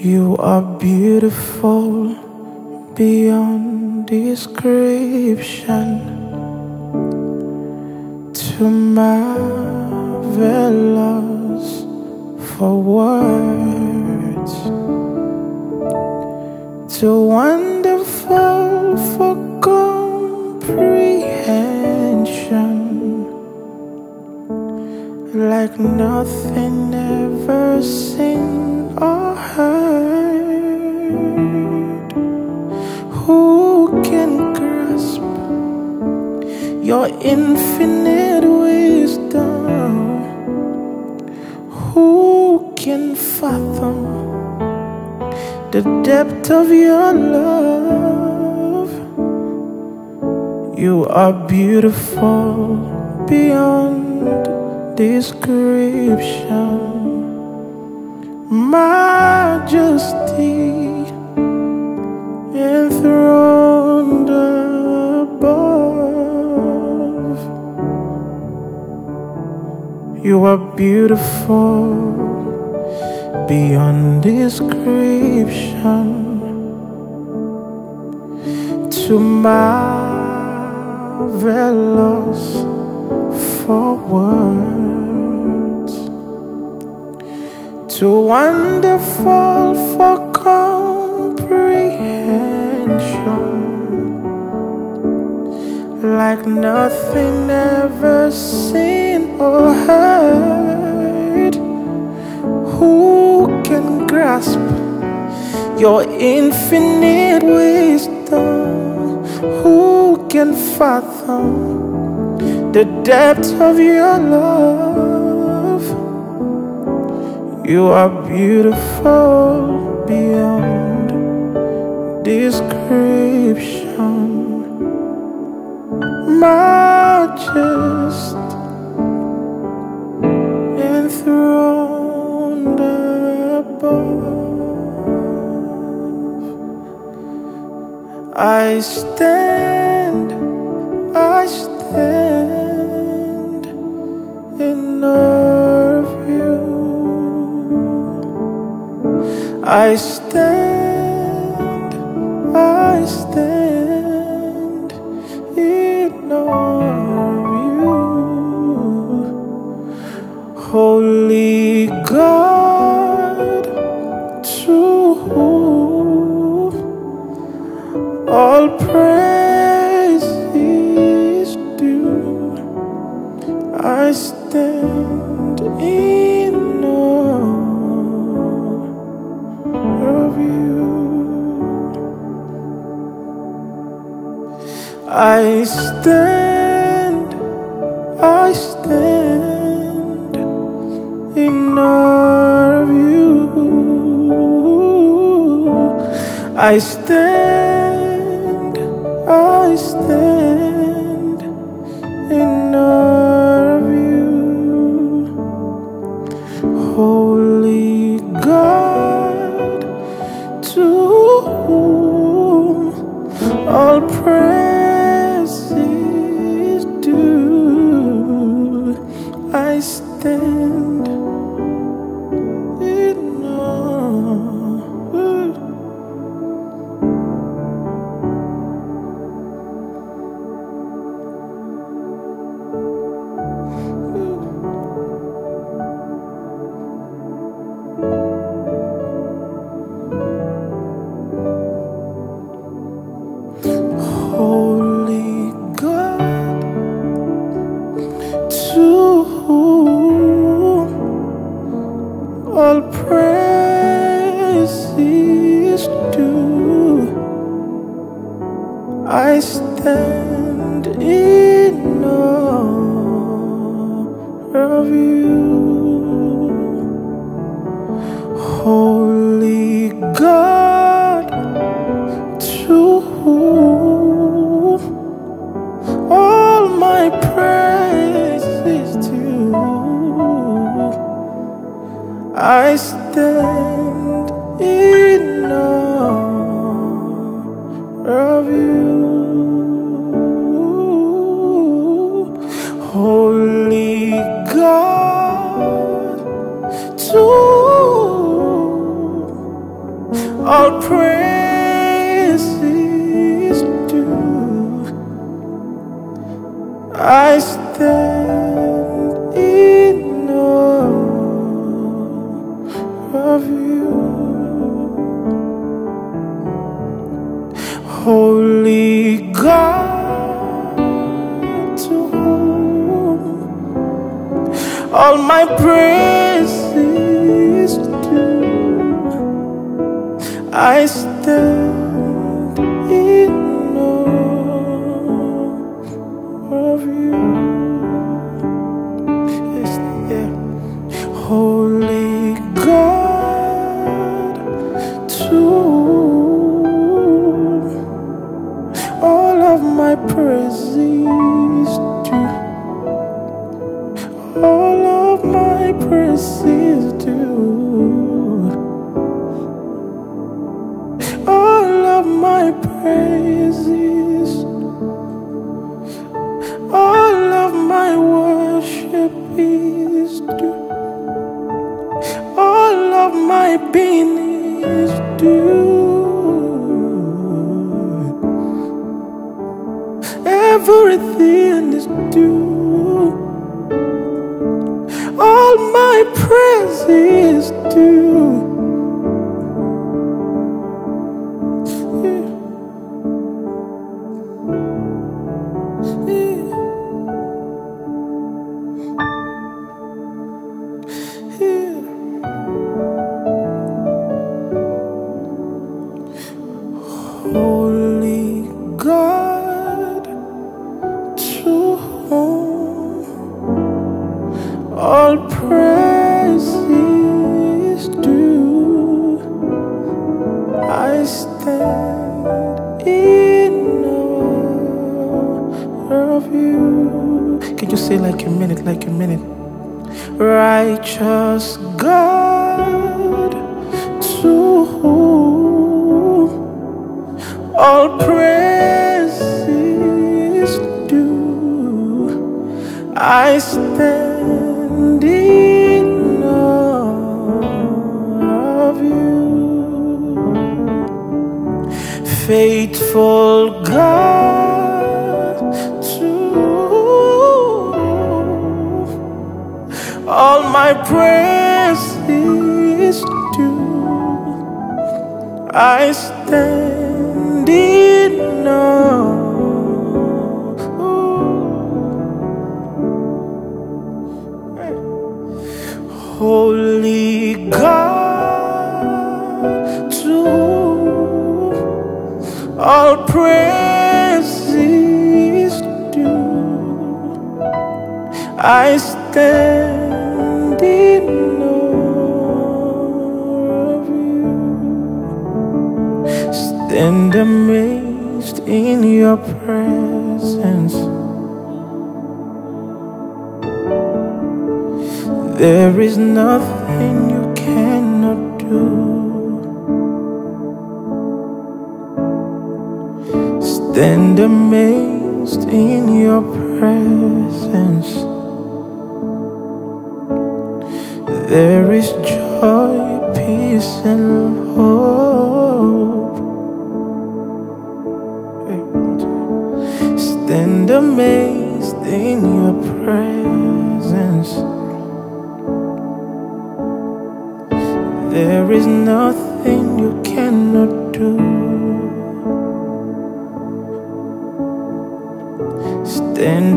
You are beautiful beyond description, too marvelous for words, too wonderful for comprehension, like nothing ever seen or heard. Your infinite wisdom? Who can fathom the depth of your love? You are beautiful beyond description, majesty enthroned You are beautiful beyond description, too marvelous for words, too wonderful for comprehension, like nothing ever seen or. Who can grasp your infinite wisdom? Who can fathom the depth of your love? You are beautiful beyond description, majesty above. I stand, I stand in awe of you. I stand, I stand I stand, I stand in awe of you. I stand,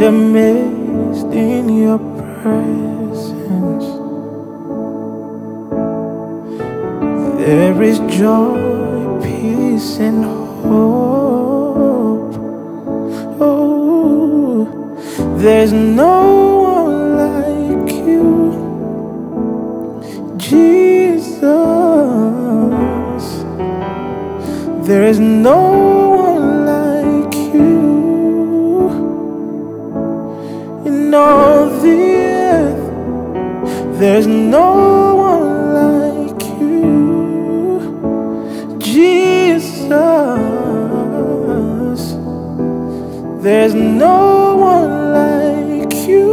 and amazed in your presence. There is joy, peace, and hope. Oh, there's no one like you, Jesus. There is no the earth, there's no one like you, Jesus. There's no one like you.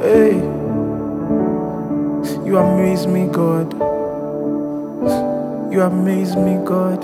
Hey, you amaze me, God. You amaze me, God.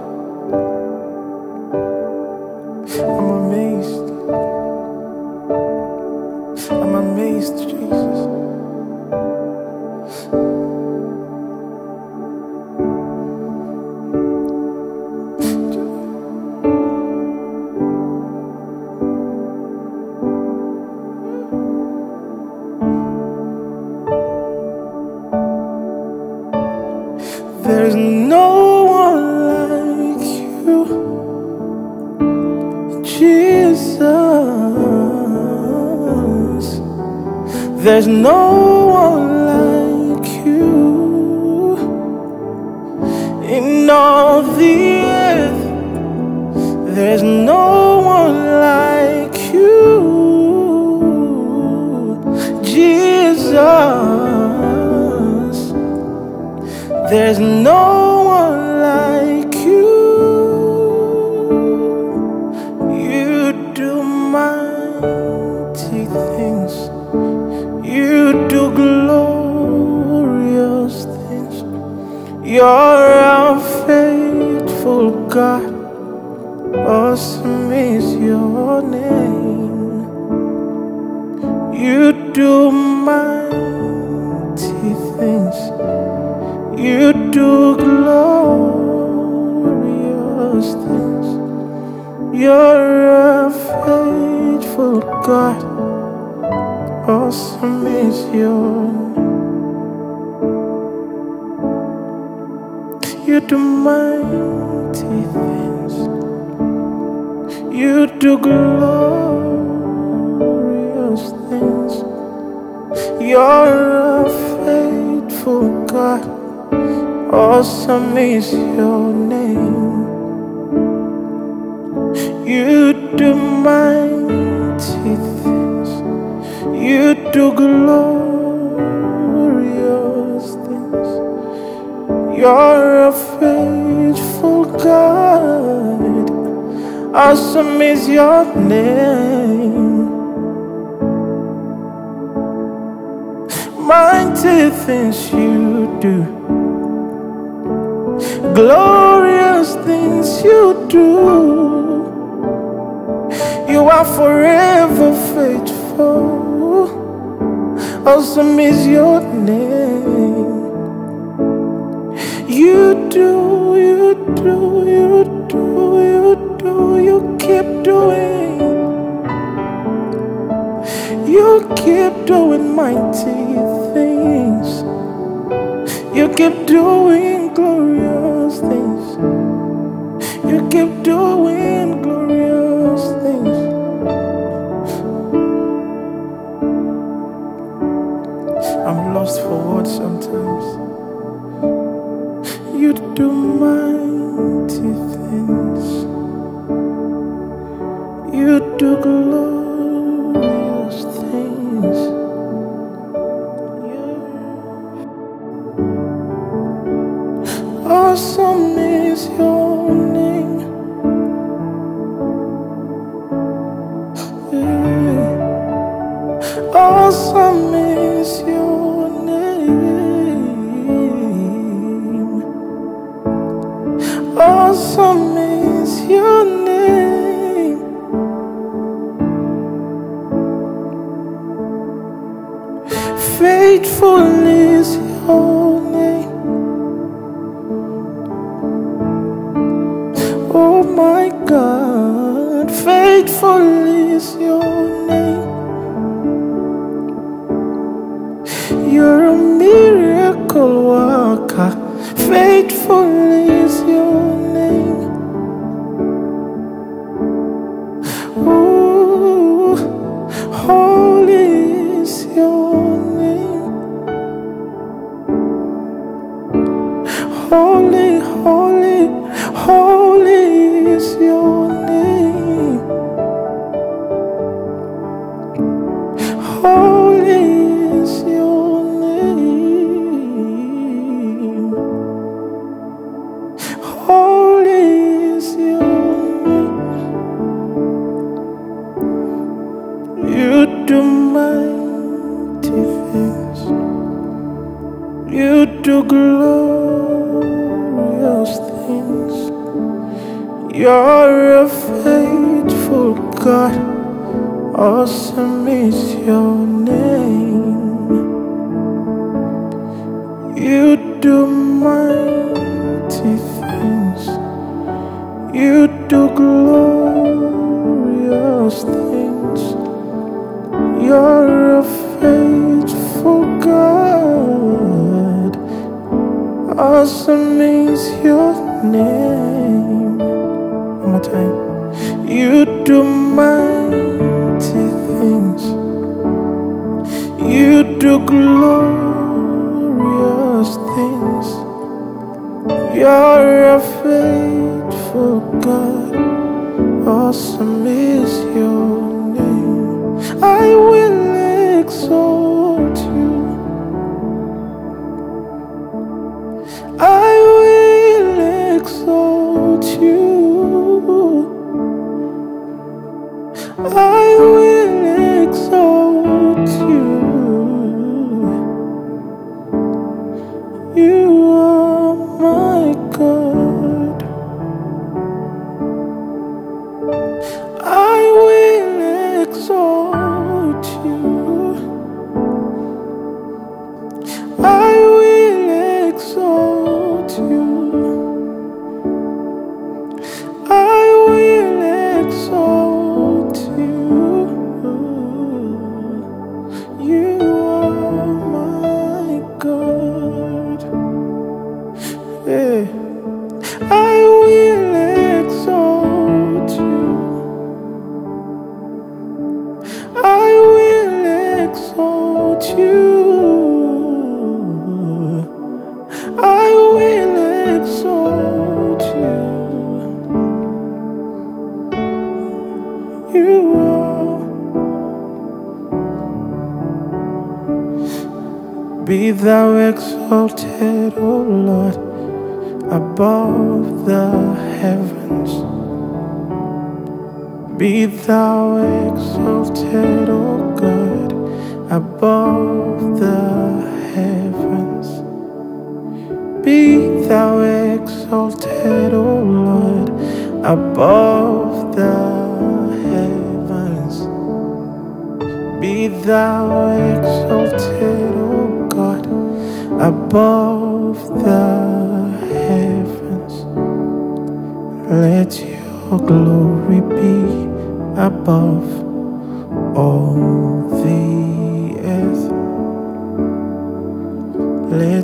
Is your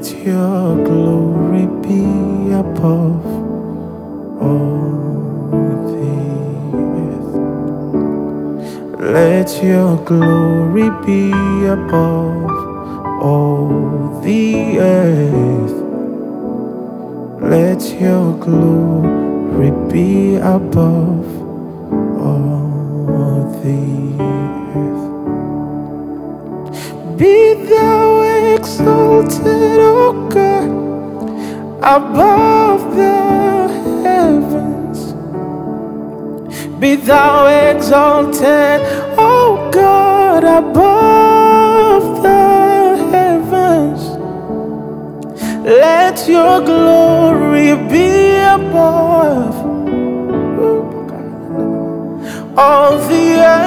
Let your glory be above all the earth. Let your glory be above all the earth. Let your glory be above all the earth. Be thou exalted, O God, above the heavens. Be thou exalted, O God, above the heavens. Let your glory be above oh all the earth.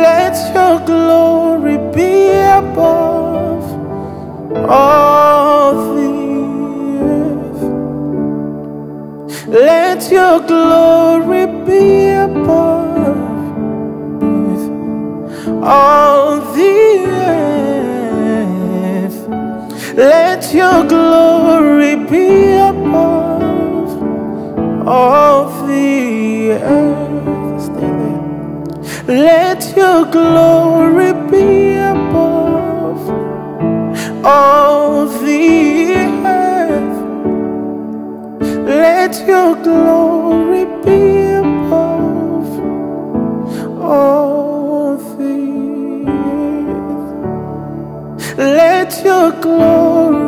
Let your glory be above all the earth. Let your glory be above all the earth. Let your glory be above all the earth. Let your glory be above all the earth. Let your glory be above all the earth. Let your glory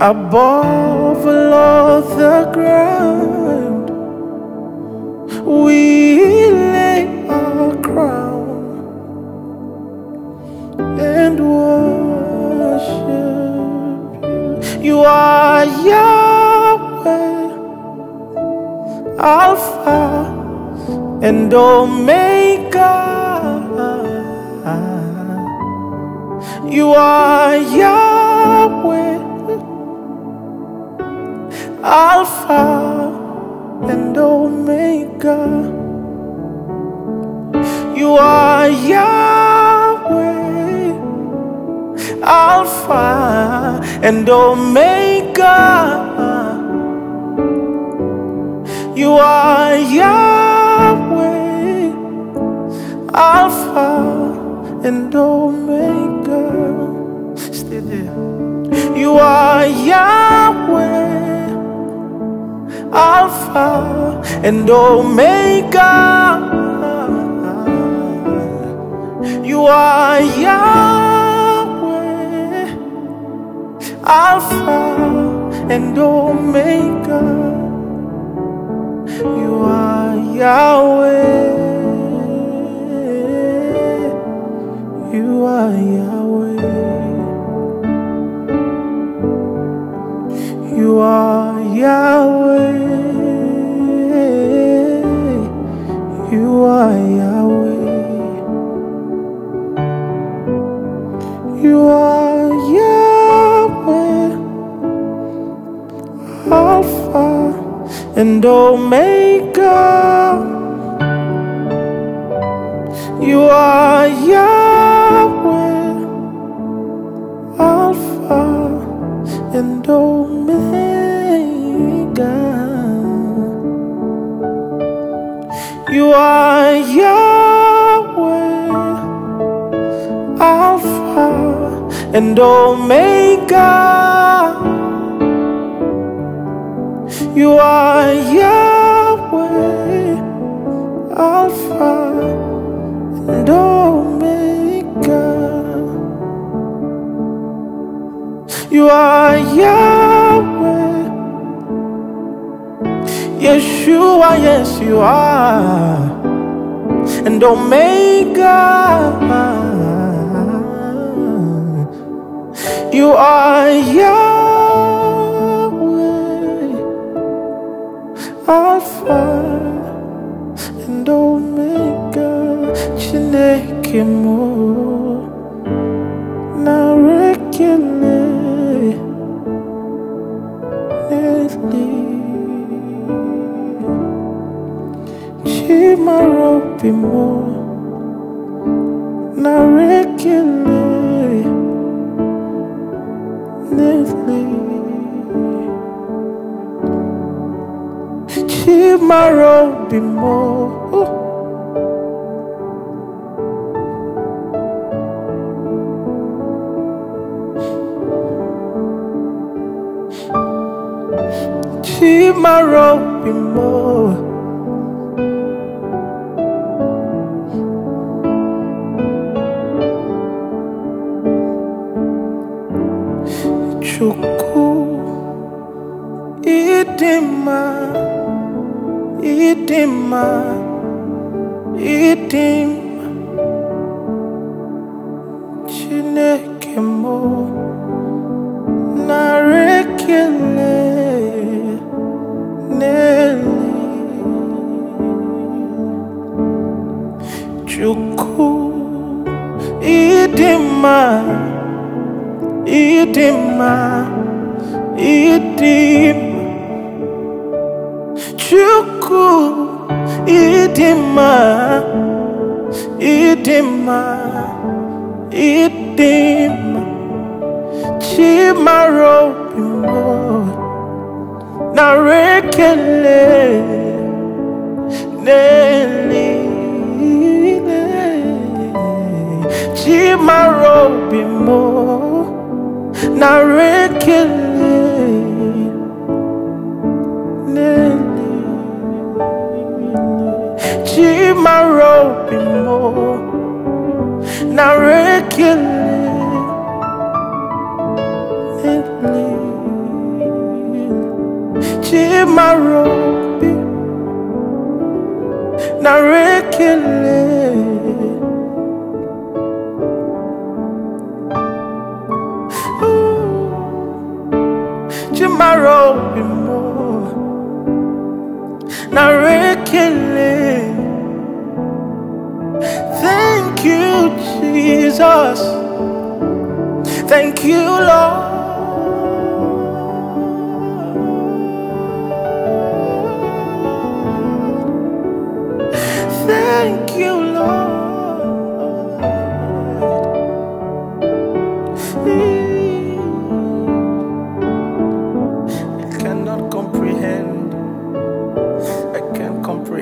above all other ground. We lay our crown and worship you. You are Yahweh, Alpha and Omega. You are Yahweh, Alpha and Omega. You are Yahweh, Alpha and Omega. You are Yahweh, Alpha and Omega. Stay there. You are Yahweh. Alpha and Omega. You are Yahweh, Alpha and Omega. You are Yahweh. You are Yahweh. You are Yahweh. You are Yahweh. You are Yahweh. Alpha and Omega. You are Yahweh. Alpha and Omega. You are Yahweh, Alpha and Omega. You are Yahweh, Alpha and Omega. You are Yahweh, Yeshua, yes, you are, and Omega. You are Yahweh, Alpha and Omega. Chineke mo chimarobi mo na rekele neli chimarobi mo. Chimarobi mo. Chukwu idima idima idima Chineke mo narekele. Neli Chukwu idima idima idima chukwu idima idima idima chimaro bimo narekele neli chimaro bimo chimarobimo narekele nele chimarobimo narekele nele chimarobi narekele chimarobimo narekele thank you jesus. Thank you lord. Thank you,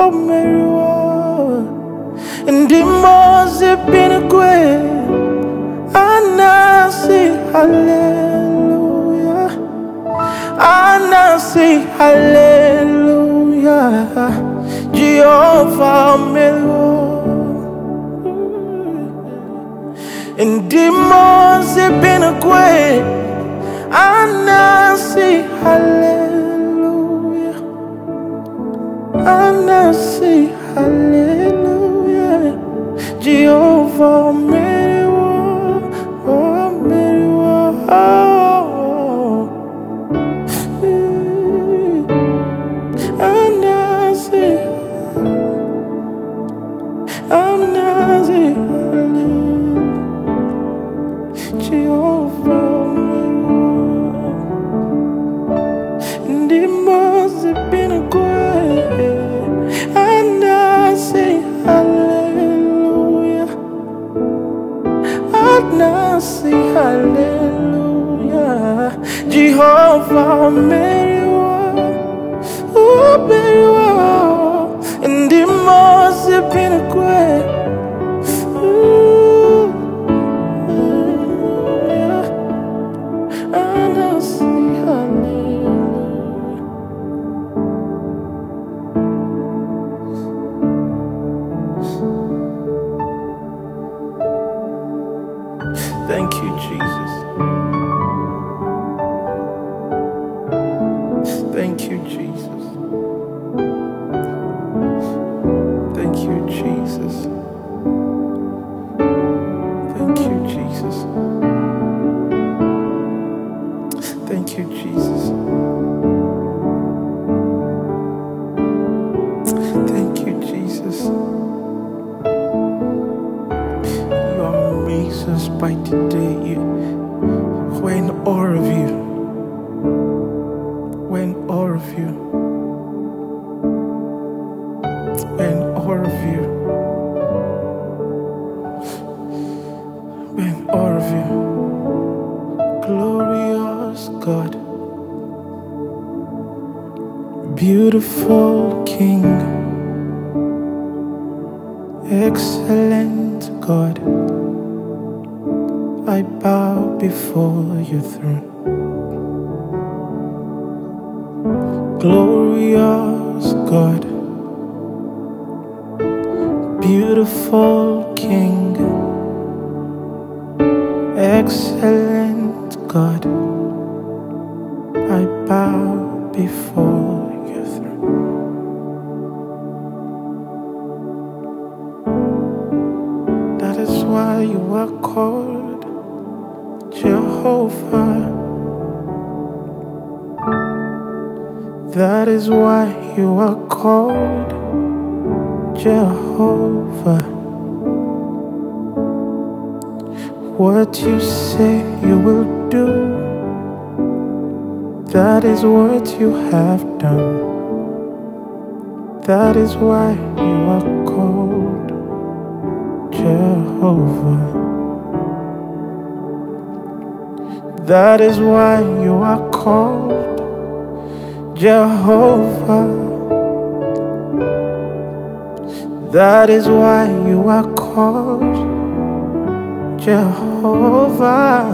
Narekele Ndị mmụọ ozi bi n'ekwe a na-asị haleluya a na-asị haleluya Jehova meriwo o meriwo ndị mmụọ ozi bi n'ekwe a haleluya Anasi hallelujah. Jehovah Oh melo oh Jehovah meriwo. Glorious God. Beautiful King. Excellent God. I bow before your throne. Glorious God, beautiful King, excellent God, I bow before your throne. That is why you are called Jehovah. That is why you are called Jehovah. What you say that is what you have done. That is why you are called Jehovah. That is why you are called Jehovah. That is why you are called Jehovah.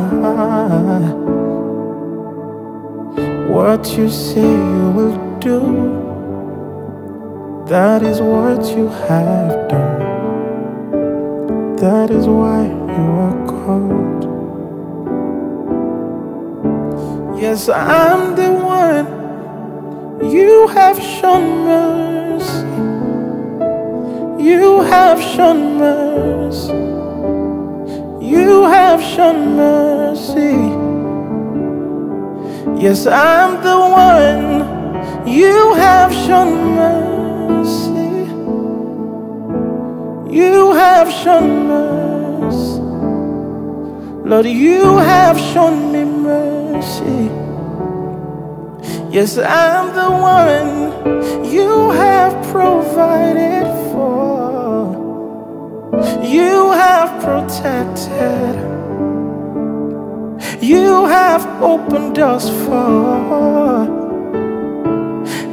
What you say you will do, that is what you have done. That is why you are called. Yes, I'm the one. You have shown mercy. You have shown mercy. You have shown mercy. Yes, I'm the one. You have shown mercy. You have shown mercy. Lord, you have shown me mercy. Yes, I'm the one you have provided for. You have protected. You have opened doors for.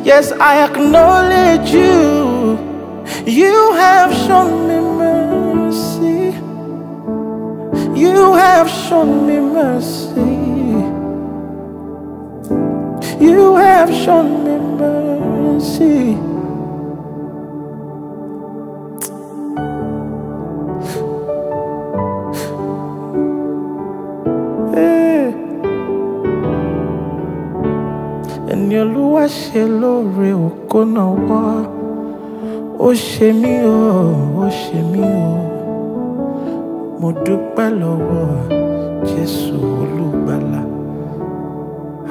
Yes, I acknowledge you. You have shown me mercy. You have shown me mercy. You have shown me mercy. Ṣe lóore òkú náà wá. Ó ṣe mí o, ó ṣe mí o. Mo dúpẹ́ lọ́wọ́ Jésù olùgbàlà.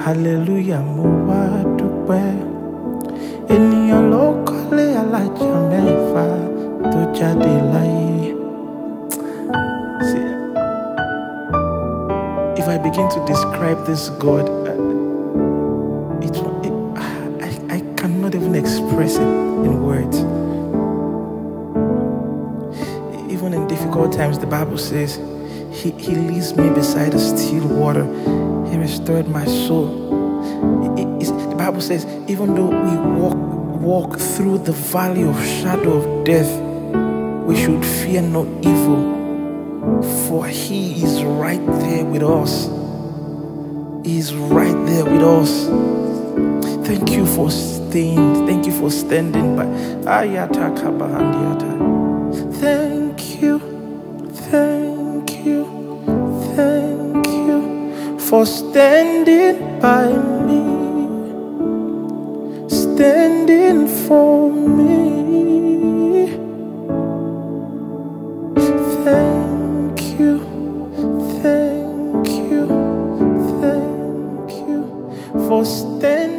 Hallelujah, mo wá dúpẹ́. Ènìyàn ló kọ́lé alájà mẹ́fà tó jáde láyé. If I begin to describe this God, express it in words. Even in difficult times, the Bible says, He, he leads me beside the still water. He restored my soul. It- it- the Bible says, even though we walk walk through the valley of shadow of death, we should fear no evil, for He is right there with us. He is right there with us. Thank you for staying. Thank you for standing by. Ayata kabahandiata. Thank you. Thank you. Thank you for standing by me. Standing for me. Thank you. Thank you. Thank you for standing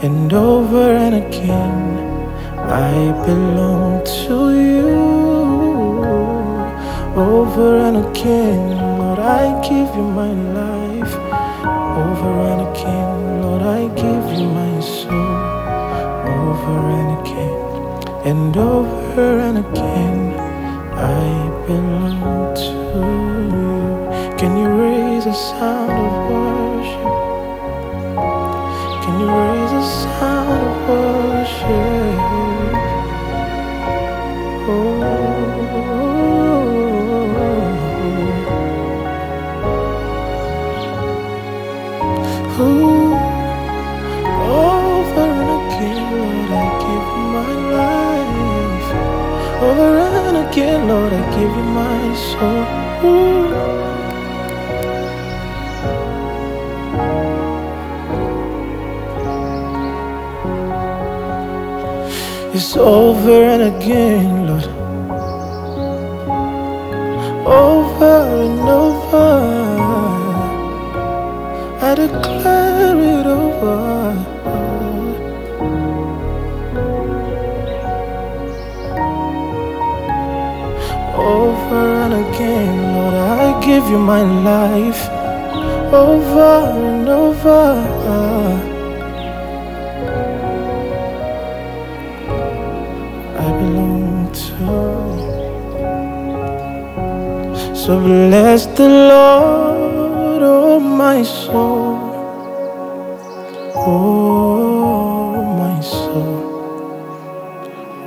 and over and again I belong to you. Over and again Lord I give you my life. Over and again Lord I give you my soul. Over and again and over and again Lord, I give you my soul. It's over and again, Lord. give you my life over and over. I belong to. So bless the Lord, oh my soul. Oh my soul.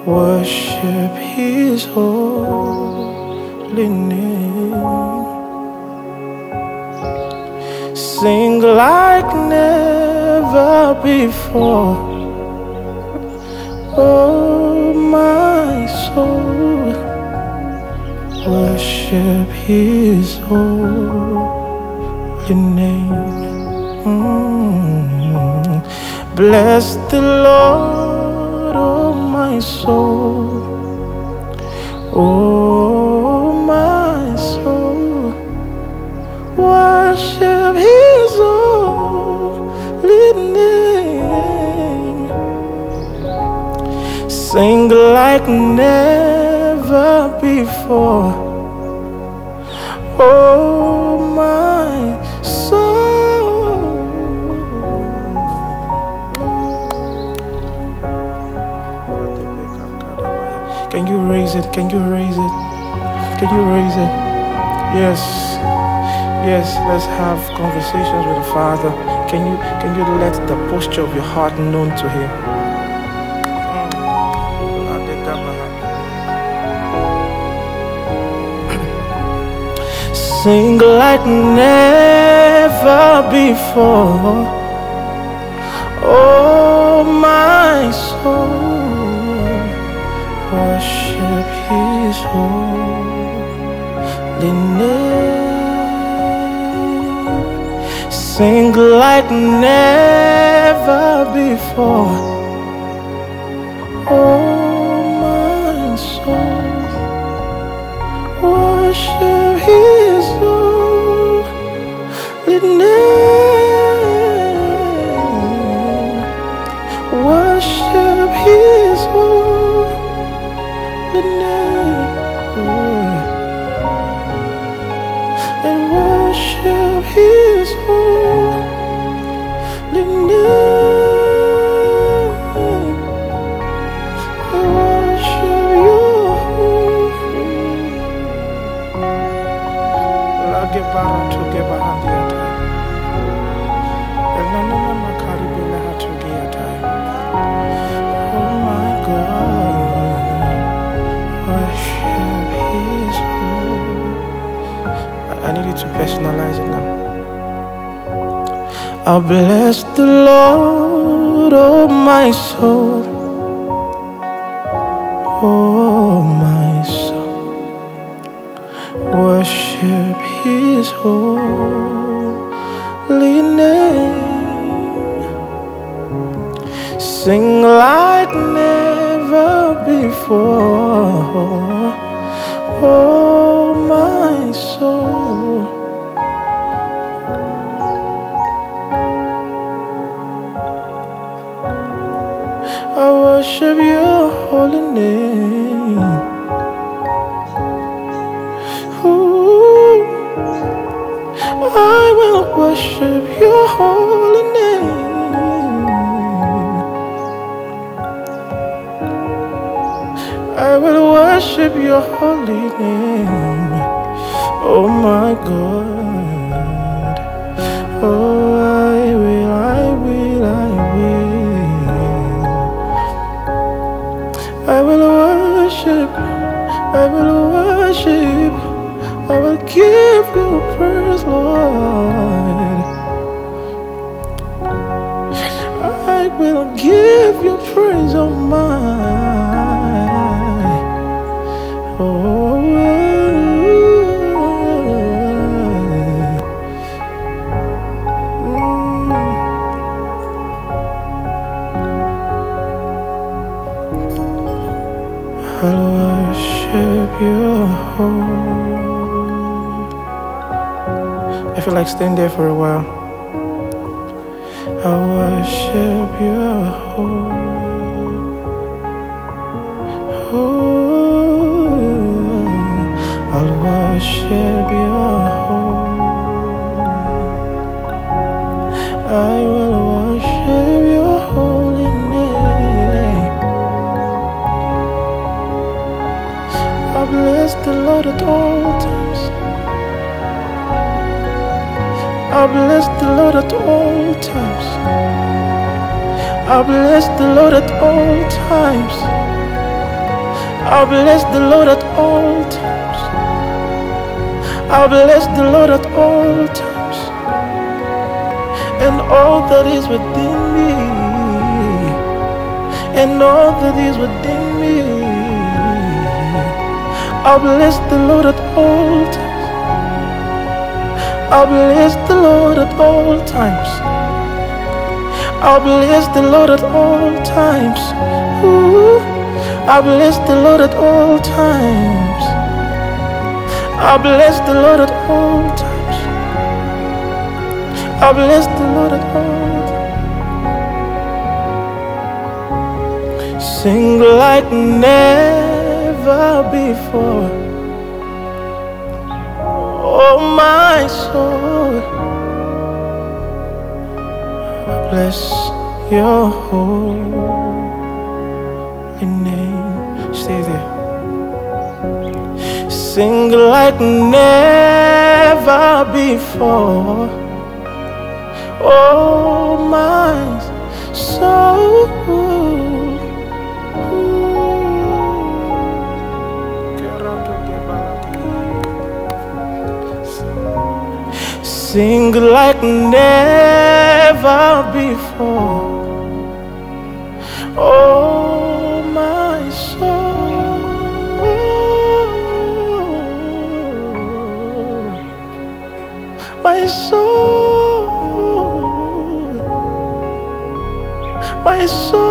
Worship his holiness. like never before. Oh, my soul, worship His holy name. Mm. Bless the Lord, oh, my soul. Oh. sing like never before. Oh, my soul. Can you raise it? Can you raise it? Can you raise it? Yes. Yes, let's have conversations with the Father. Can you can you let the posture of your heart known to him? Sing like never before. Oh my soul, worship His holy name. Sing like never before. Oh I bless the Lord, oh my soul, oh my soul, worship His holy name. Sing like never before. Oh, I will worship your holy name. Oh my God. Oh, I will, I will, I will. I will worship, I will worship, I will give you praise, Lord. I will give you praise, oh my. Like staying there for a while. I worship you. I'll worship you. I will worship your holy name. I bless the Lord at all times. I bless the Lord at all times. I bless the Lord at all times. I bless the Lord at all times. I bless the Lord at all times. And all that is within me. And all that is within me. I bless the Lord at all times. I bless the Lord at all times. I'll bless the Lord at all times. Ooh, I bless the Lord at all times. I bless the Lord at all times. I bless the Lord at all times. Sing like never before. Oh, my soul. Bless your holy name. Stay there. Sing like never before. Oh, my soul. sing like never before. Oh, my soul, my soul, my soul.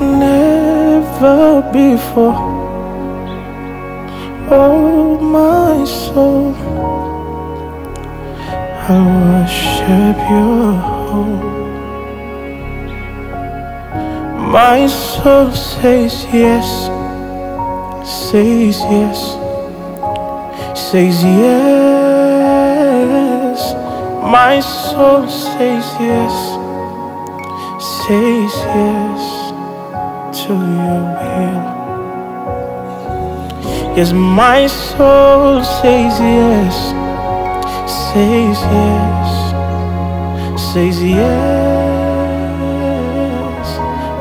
like never before. Oh, my soul, I worship your home. My soul says yes, says yes, says yes. My soul says yes, says yes. Yes, my soul says yes, says yes, says yes.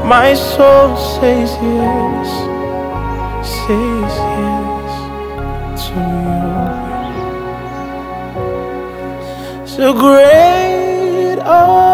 My soul says yes, says yes to you. So great. Oh.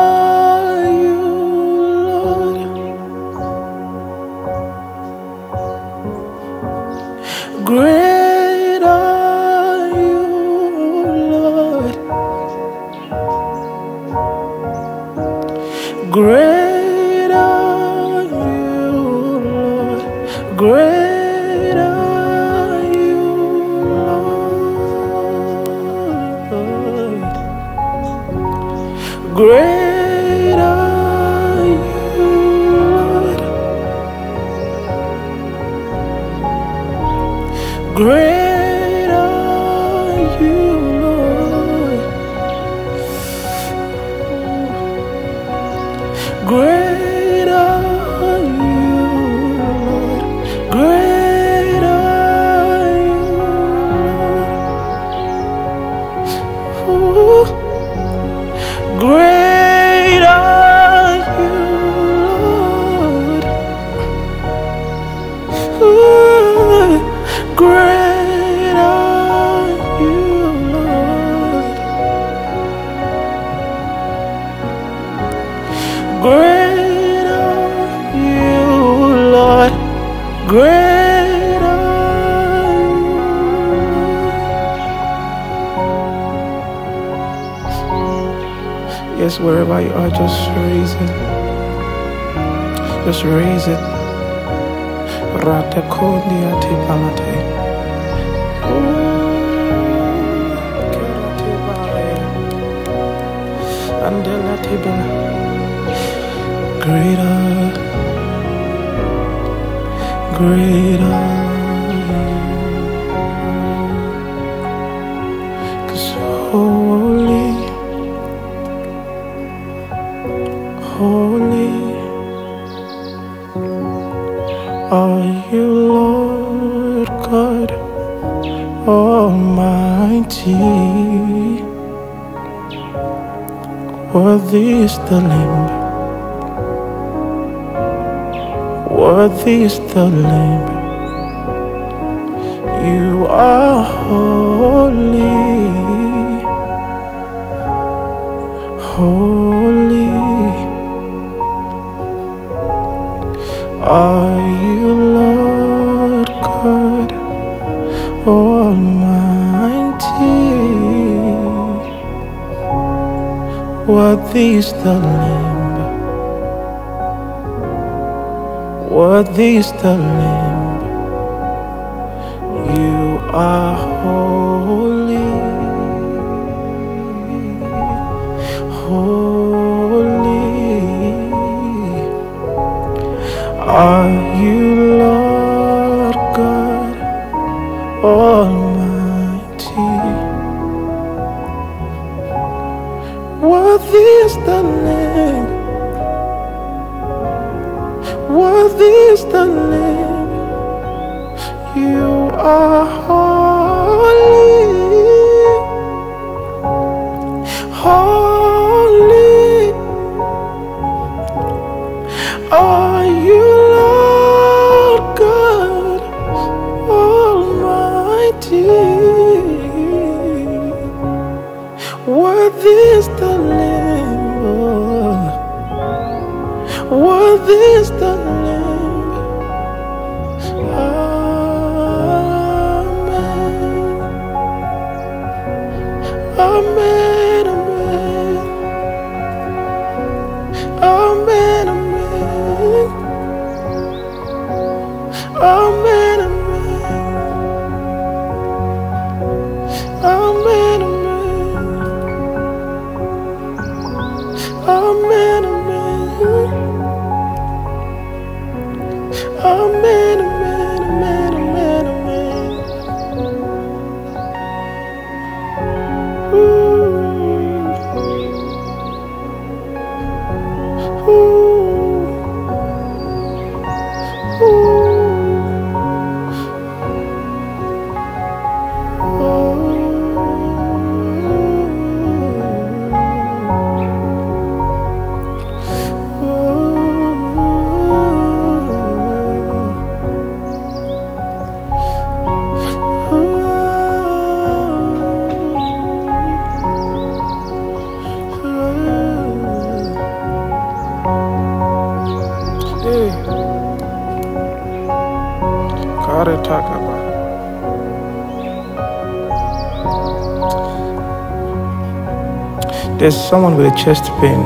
There's someone with a chest pain.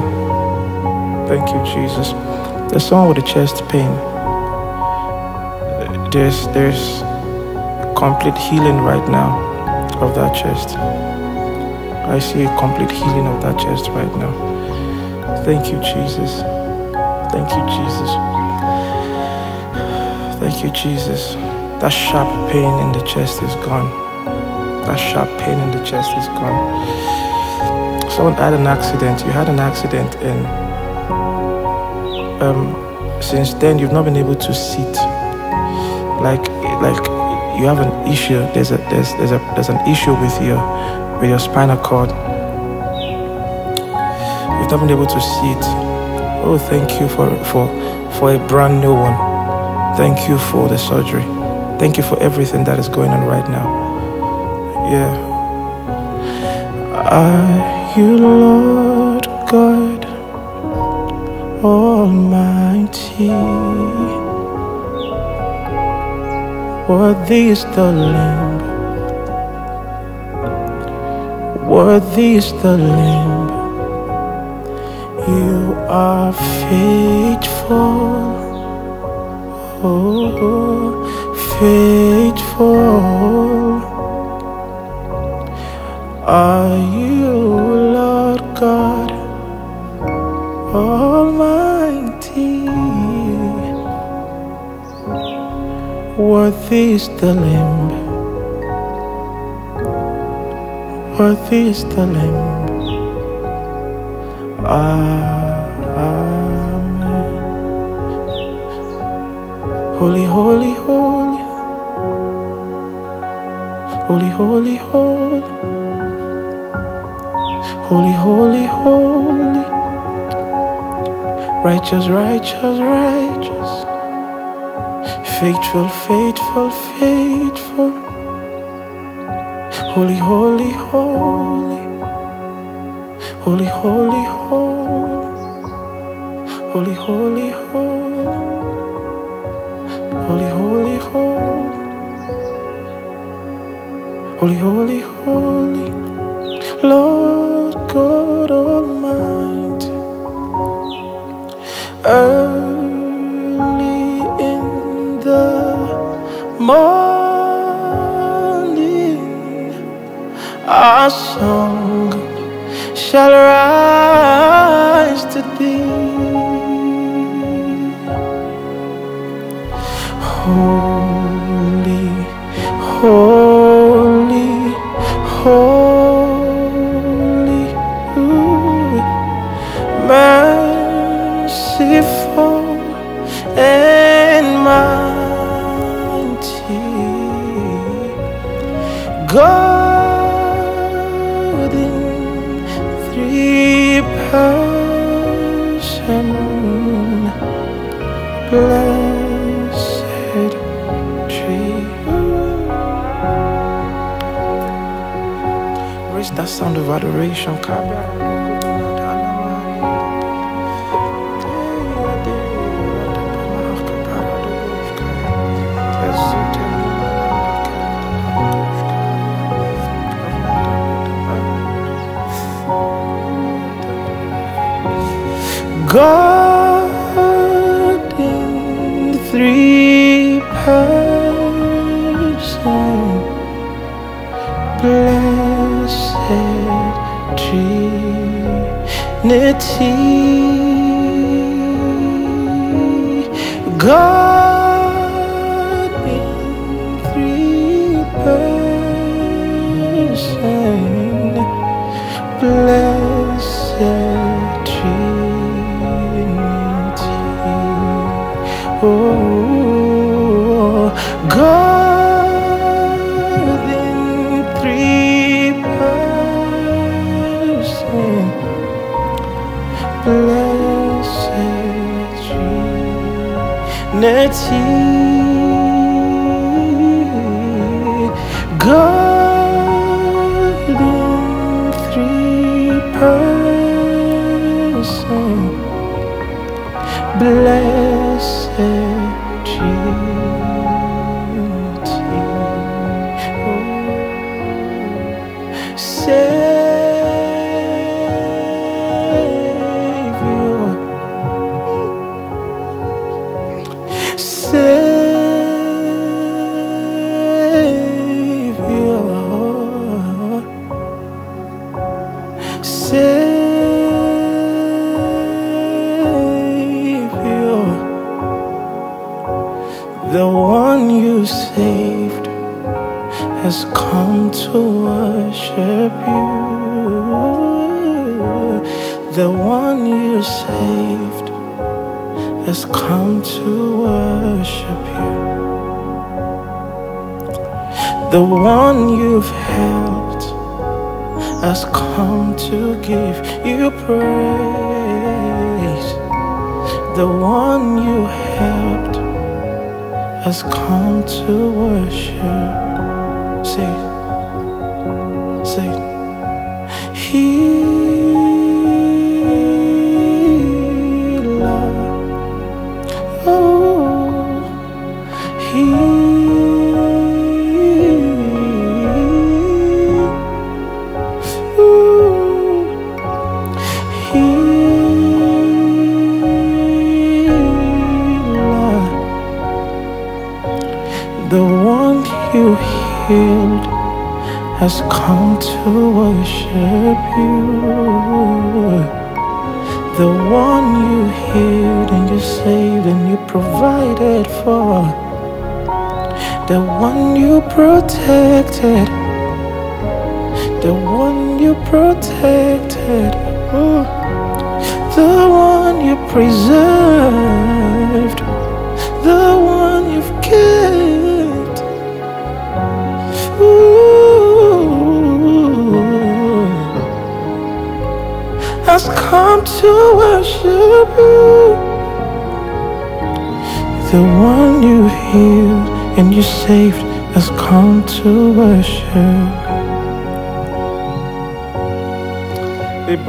Thank you, Jesus. There's someone with a chest pain. There's there's complete healing right now of that chest. I see a complete healing of that chest right now. Thank you, Jesus. Thank you, Jesus. Thank you, Jesus. That sharp pain in the chest is gone. That sharp pain in the chest is gone. Someone had an accident. You had an accident, and um, since then you've not been able to sit. Like, like you have an issue. There's a there's there's a there's an issue with your with your spinal cord. You've not been able to sit. Oh, thank you for for for a brand new one. Thank you for the surgery. Thank you for everything that is going on right now. Yeah. Are you Lord God Almighty? Worthy is the Lamb. Worthy is the Lamb. You are faithful. Oh, faithful. Is the Lamb. Worthy is the Lamb. Ah, Amen. Holy, holy, holy. Holy, holy, holy. Holy, holy, holy. Righteous, righteous, righteous. Faithful, faithful, faithful. Holy, holy, holy. Holy, holy, holy. Holy, holy, holy. God in three person, blessed Trinity. God in three person, blessed Trinity. God in three person, blessed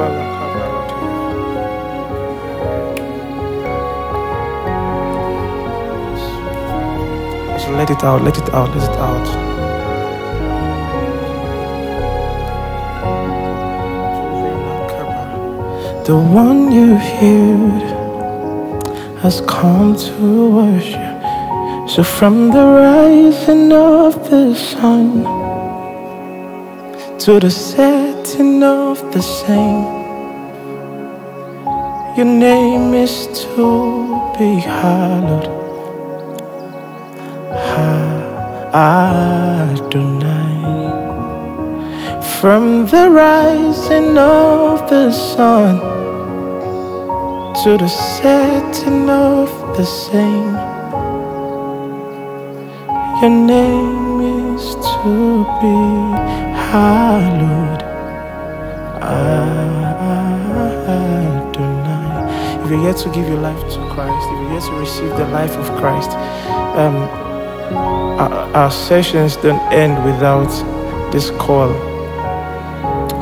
So let it out, let it out, let it out. The one you healed has come to worship. So from the rising of the sun to the setting of the same, your name is to be hallowed. Ha- Adonai. From the rising of the sun to the setting of the same, your name is to be hallowed. You're yet to give your life to Christ, if you're yet to receive the life of Christ, um, our, our sessions don't end without this call.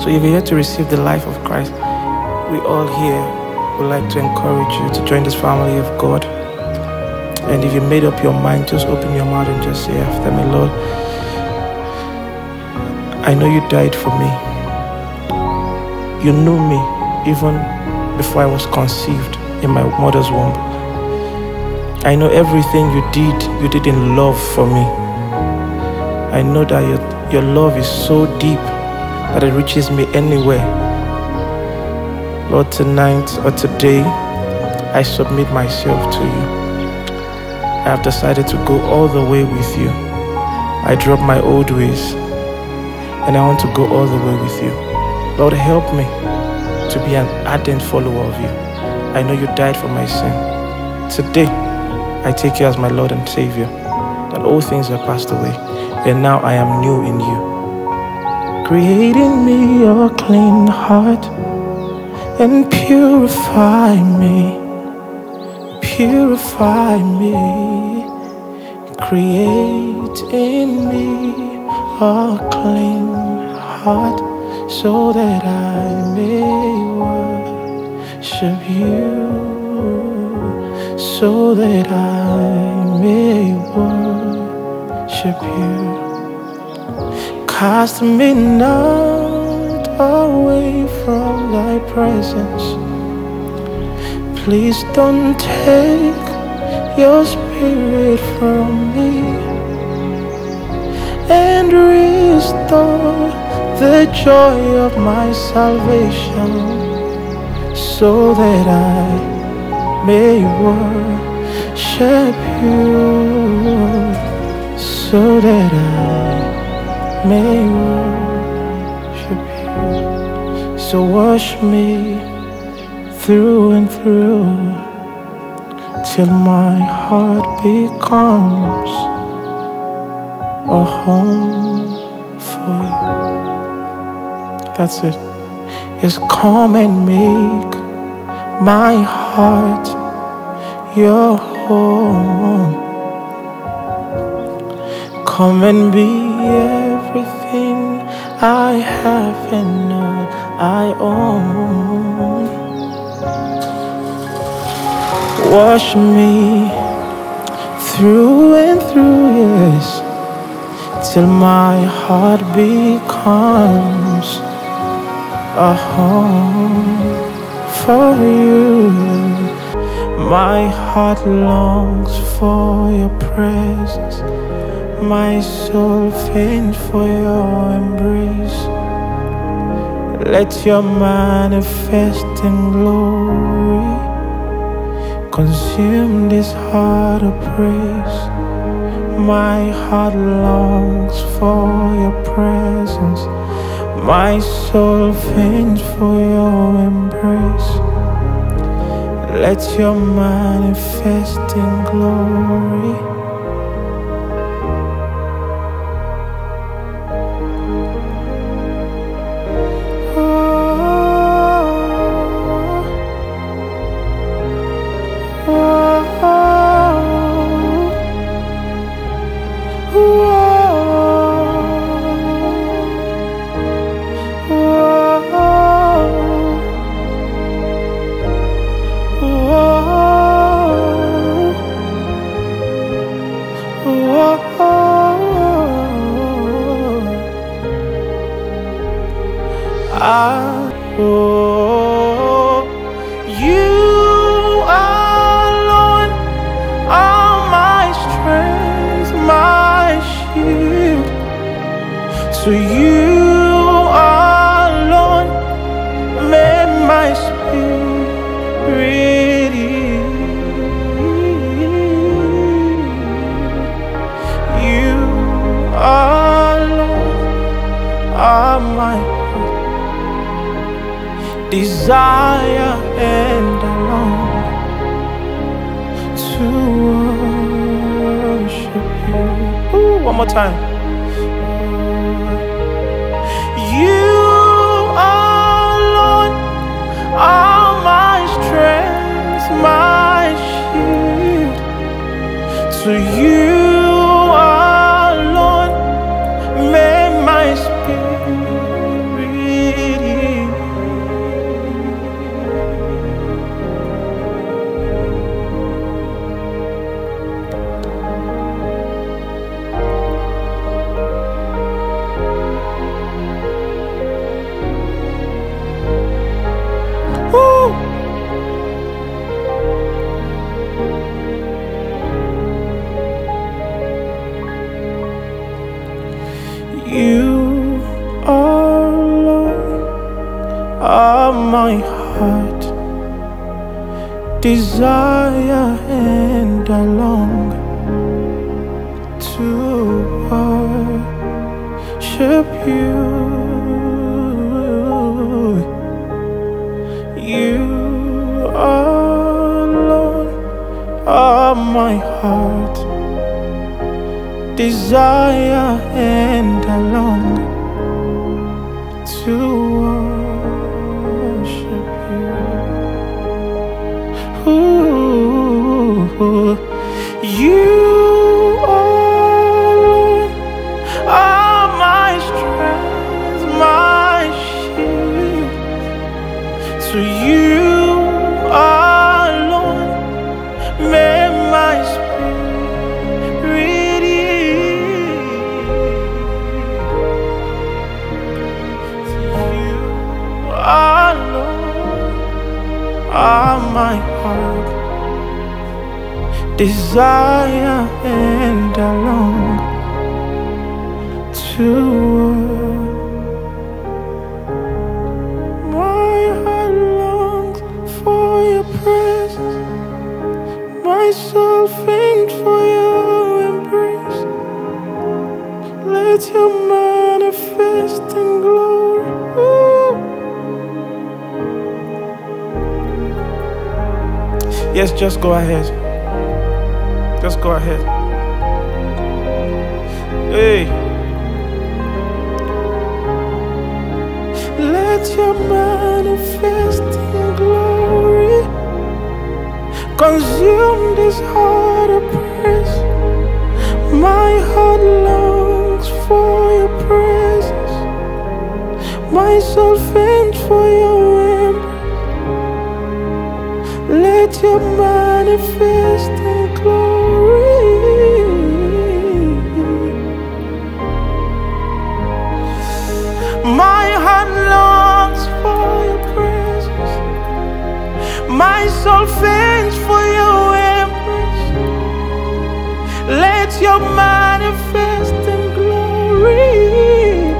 So if you're yet to receive the life of Christ, we all here would like to encourage you to join this family of God. And if you made up your mind, just open your mouth and just say after me, Lord, I know you died for me. You knew me even before I was conceived in my mother's womb. I know everything you did, you did in love for me. I know that your, your love is so deep that it reaches me anywhere. Lord, tonight or today, I submit myself to you. I have decided to go all the way with you. I drop my old ways and I want to go all the way with you. Lord, help me to be an ardent follower of you. I know you died for my sin. Today, I take you as my Lord and Savior. That all things are passed away, and now I am new in you. Create in me a clean heart and purify me. Purify me. Create in me a clean heart so that I may worship you, so that I may worship you. Cast me not away from thy presence. Please don't take your spirit from me and restore the joy of my salvation so that I may worship you so that I may worship you so wash me through and through till my heart becomes a home for you. That's it. it. Is come and make my heart your home. Come and be everything I have and all I own. Wash me through and through, yes till my heart becomes a home for you. My heart longs for your presence, my soul faints for your embrace. Let your manifesting glory consume this heart of praise. My heart longs for your presence. My soul faints for your embrace. Let your manifesting glory desire and I long to worship you. Ooh, one more time. You are Lord, are my strength, my shield. To you. Desire and I long to worship you. You Lord, are my heart desire and I long desire and I long to my heart longs for your presence. My soul faint for your embrace. Let your manifest in glory. Ooh. yes just go ahead just go ahead. Hey. Let your manifest in glory consume this heart of praise. My heart longs for your presence. My soul faints for your embrace. Let your manifest My for your embrace. Let your manifest in glory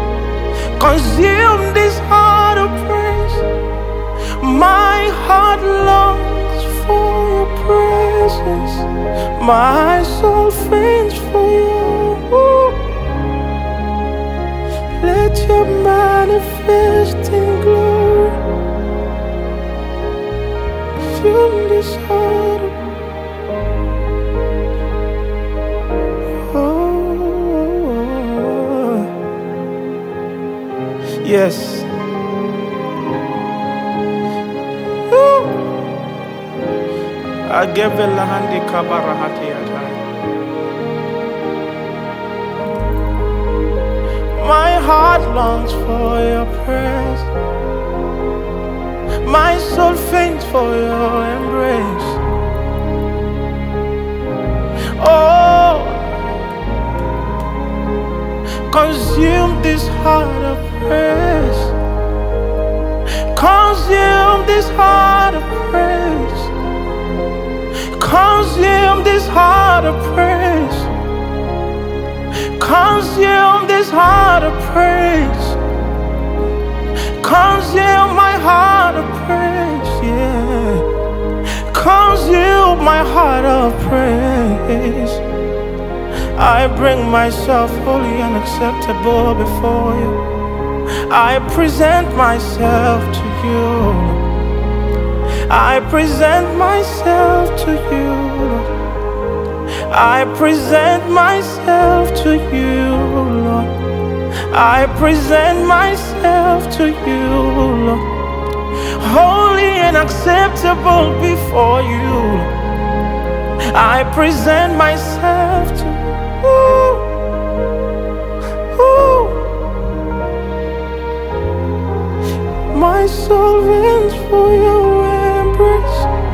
consume this heart of praise. My heart longs for your presence. My soul faints for you. Let your manifest Oh, yes. Ooh. Agebe lahandi kabarahati. My heart longs for your presence. My soul faints for your embrace. Consume this heart of praise. Consume this heart of praise. Consume this heart of praise. Consume this heart of praise. Consume my heart of praise, yeah. Consume my heart of praise. I bring myself holy and acceptable before you. I present myself to you. I present myself to you. I present myself to you, Lord. I present myself to you, Lord. Holy and acceptable before you. I present myself My soul yearns for your embrace.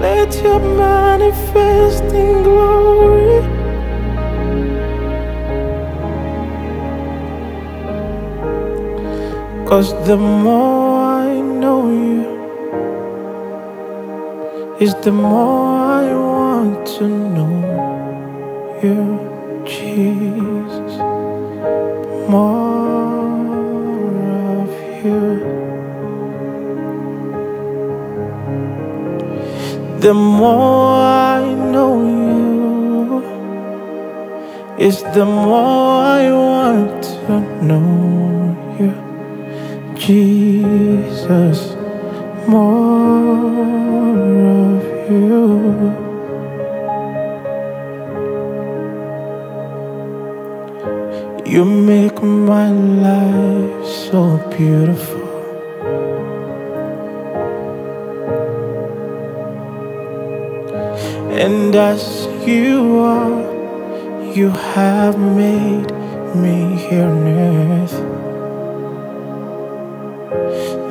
Let your manifest in glory. Cause the more I know you, is the more I want to know you, Jesus. more The more I know you, is the more I want to know you, Jesus. More of you. You make my life so beautiful. Have made me here on earth.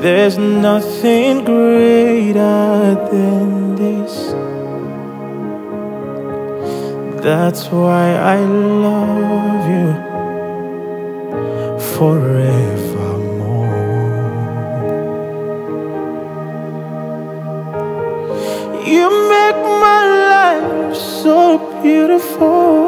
There's nothing greater than this. That's why I love you forevermore. You make my life so beautiful.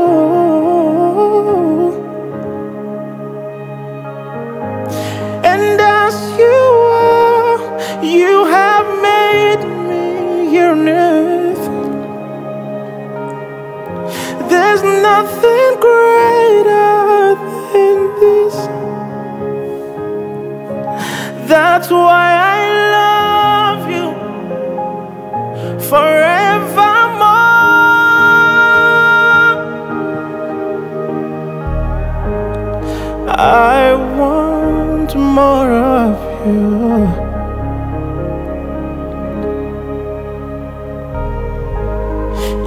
Forevermore. I want more of you.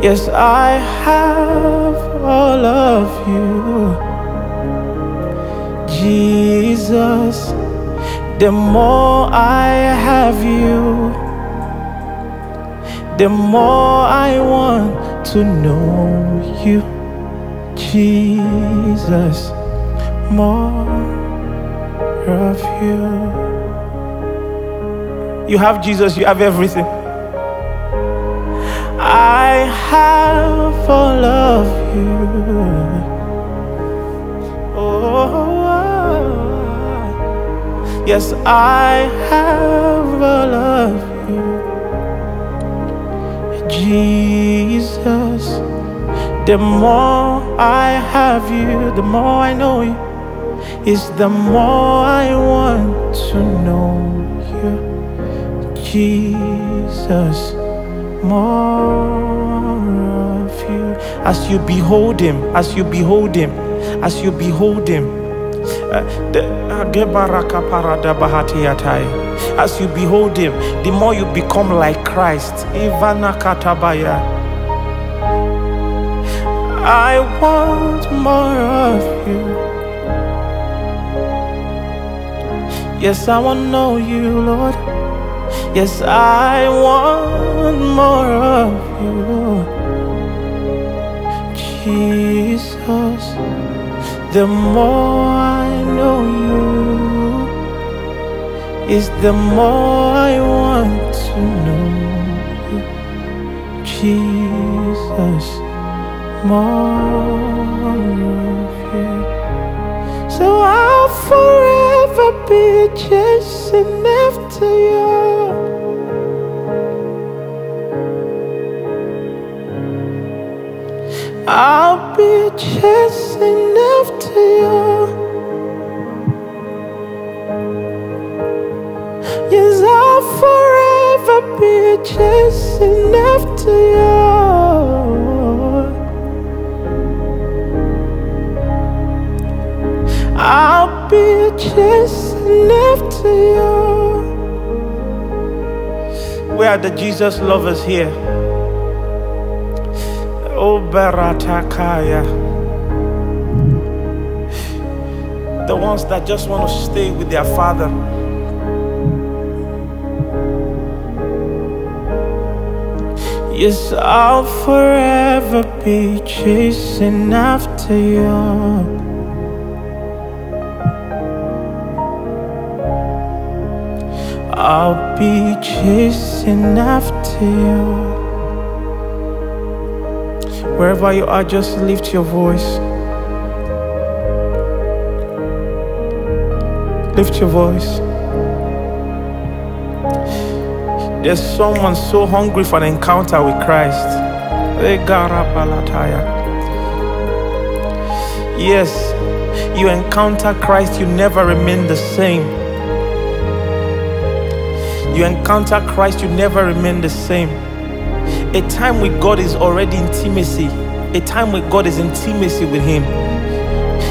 Yes, I have all of you, Jesus. The more I have you, the more I want to know you, Jesus. More of you. You have Jesus, you have everything. I have all of you. Oh, oh, oh. yes, I have all of. Jesus, the more I have you, the more I know you, is the more I want to know you. Jesus more of you. As you behold him as you behold him as you behold him Uh, uh, as you behold him the more you become like christ ivana katabaya i want more of you yes i want to know you lord Yes, I want more of you, Lord. Jesus. The more I you, is the more I want to know you, Jesus. More of you. So I'll forever be chasing after you. I'll be chasing after you. Be chasing after you. I'll be chasing after you. Where are the Jesus lovers here? Oh, Baratakaya. The ones that just want to stay with their father. Yes, I'll forever be chasing after you. I'll be chasing after you. Wherever you are, just lift your voice. Lift your voice. There's someone so hungry for an encounter with Christ. Yes, you encounter Christ, you never remain the same. You encounter Christ, you never remain the same. A time with God is already intimacy. A time with God is intimacy with Him.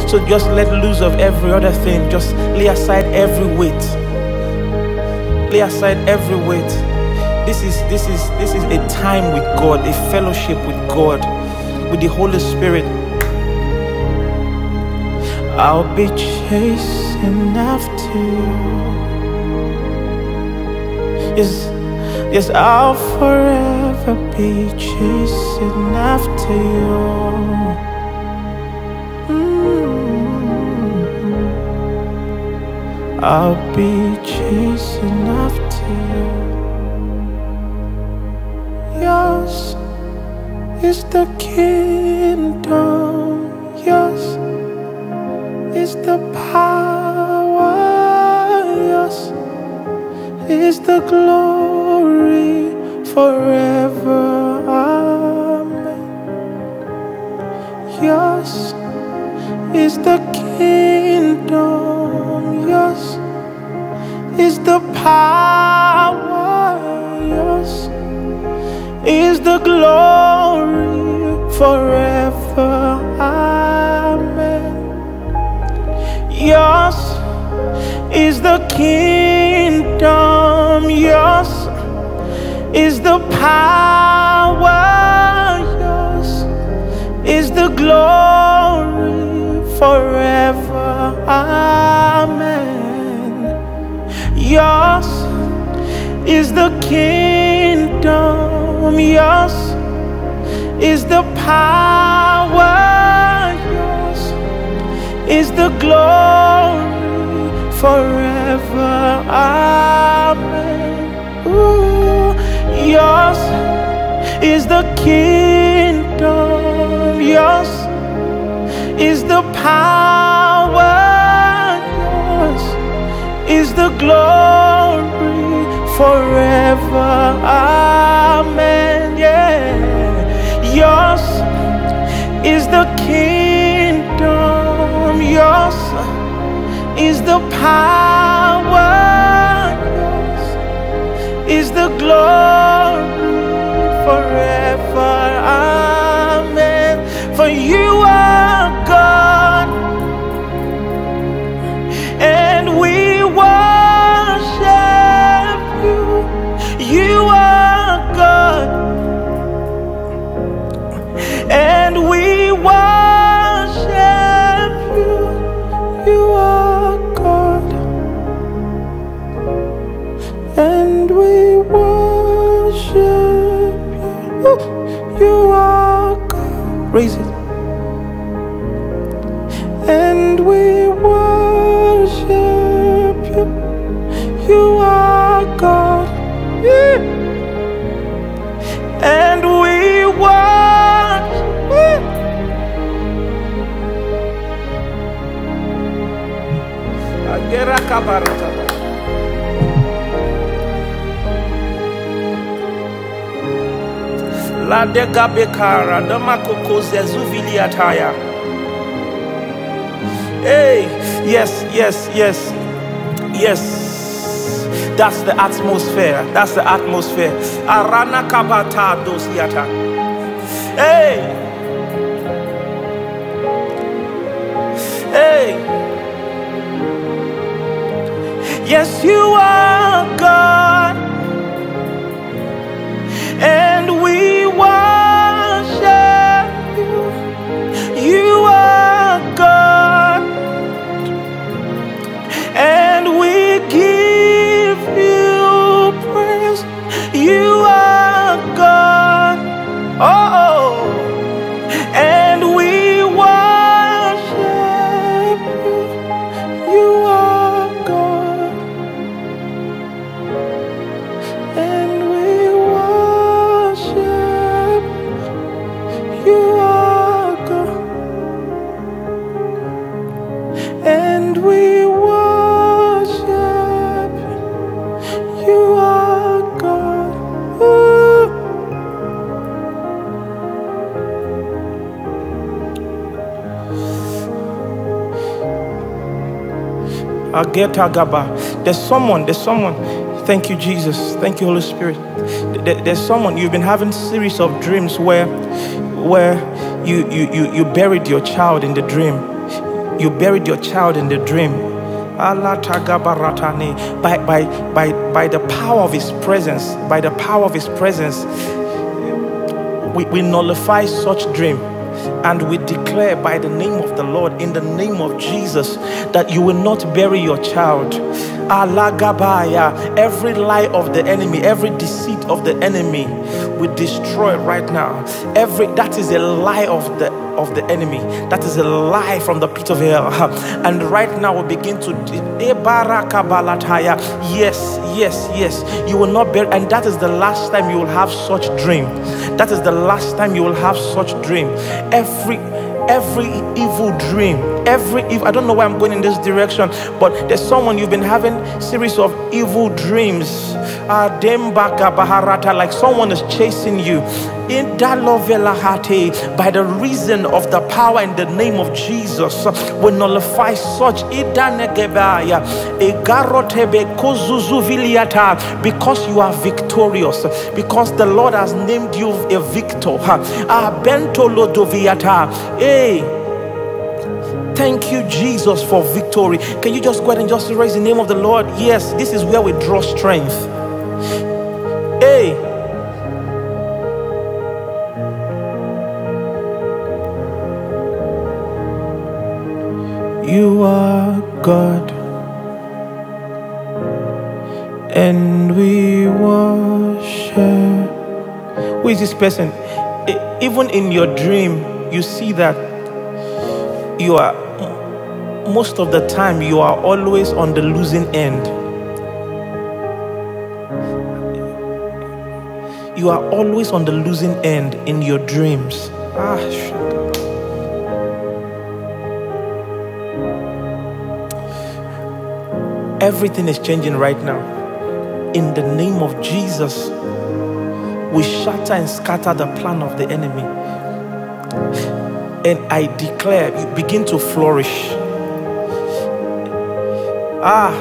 So just let loose of every other thing. Just lay aside every weight. Lay aside every weight. This is this is this is a time with God, a fellowship with God, with the Holy Spirit. I'll be chasing after you. Yes, yes, I'll forever be chasing after you. Mm. I'll be chasing after is the kingdom. Yours is the power. Yours is the glory forever. Amen. Yours is the kingdom. Yours is the power. Forever. Amen. Yours is the kingdom. Yours is the power. Yours is the glory forever. Amen. Yours is the kingdom. Yours is the power. Yours is the glory forever. Amen. Ooh, yours is the kingdom. Yours is the power. Yours is the glory forever. Amen. Yeah. Yours is the kingdom. Yours is the power. Yours is the glory forever. La dega bekara dama ataya. Hey, yes, yes, yes, yes. That's the atmosphere. That's the atmosphere. Arana kabata dosiata. Hey, hey. Yes, you are God, and worship you. You Ageta Gaba. There's someone, there's someone. Thank you, Jesus. Thank you, Holy Spirit. There's someone you've been having series of dreams where where you you you, you buried your child in the dream. You buried your child in the dream. By by by by the power of his presence, by the power of his presence, we, we nullify such dream and we declare by the name of the Lord, in the name of Jesus, that you will not bury your child. Alagabaya, every lie of the enemy, every deceit of the enemy, we destroy right now. Every that is a lie of the of the enemy. That is a lie from the pit of hell. And right now we begin to Ebarakabalataya. Eh, yes, yes, yes. You will not bear, and that is the last time you will have such dream. That is the last time you will have such dream. Every every evil dream every if i don't know why i'm going in this direction but there's someone you've been having series of evil dreams. Like someone is chasing you. In by the reason of the power in the name of jesus we nullify such. Because you are victorious because the lord has named you a victor. Hey, Thank you, Jesus, for victory. Can you just go ahead and just raise the name of the Lord? Yes, this is where we draw strength. Hey, you are God, and we worship. Who is this person? Even in your dream, you see that you are most of the time you are always on the losing end you are always on the losing end in your dreams ah shut up. everything is changing right now in the name of jesus we shatter and scatter the plan of the enemy and I declare you begin to flourish. Ah,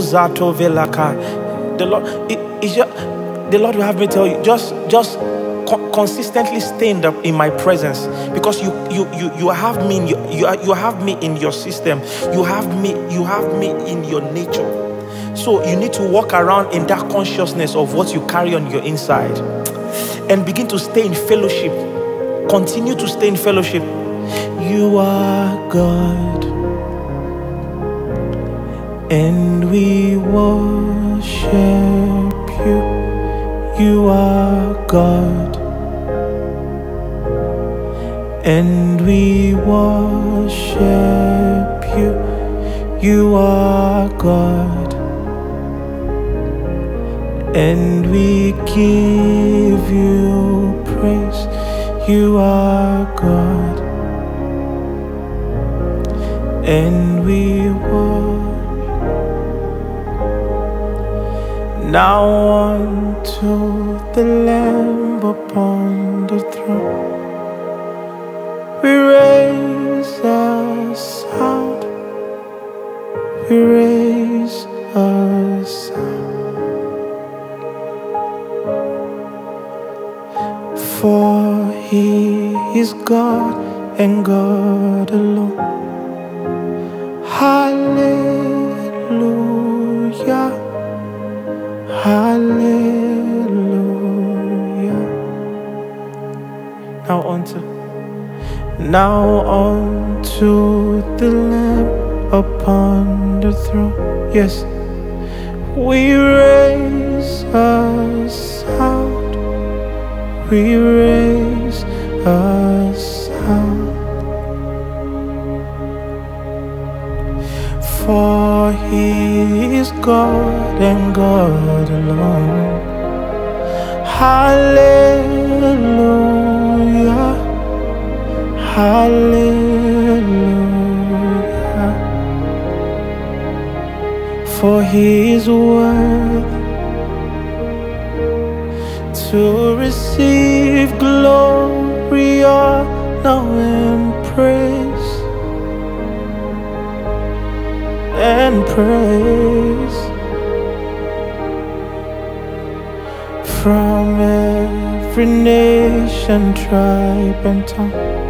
Zato Velaka, the Lord, it, the Lord will have me tell you, just, just co- consistently stay in, the, in my presence because you, you, you, you have me in your, you, you have me in your system. You have me, you have me in your nature. So you need to walk around in that consciousness of what you carry on your inside and begin to stay in fellowship. Continue to stay in fellowship. You are God, and we worship you. You are God, and we worship you. You are God, and we give you praise. You are God, and we worship. Now unto the Lamb upon the throne, we raise a sound. We raise a sound. For he is God and God alone. Now unto the Lamb upon the throne. Yes, we raise a sound. We raise a sound. For he is God and God alone. Hallelujah. Hallelujah. For he is worthy to receive glory, honor, and praise. and praise from every nation, tribe, and tongue.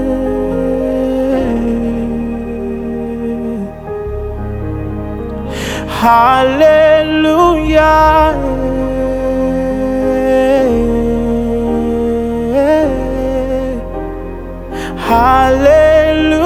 Hallelujah. Hallelujah.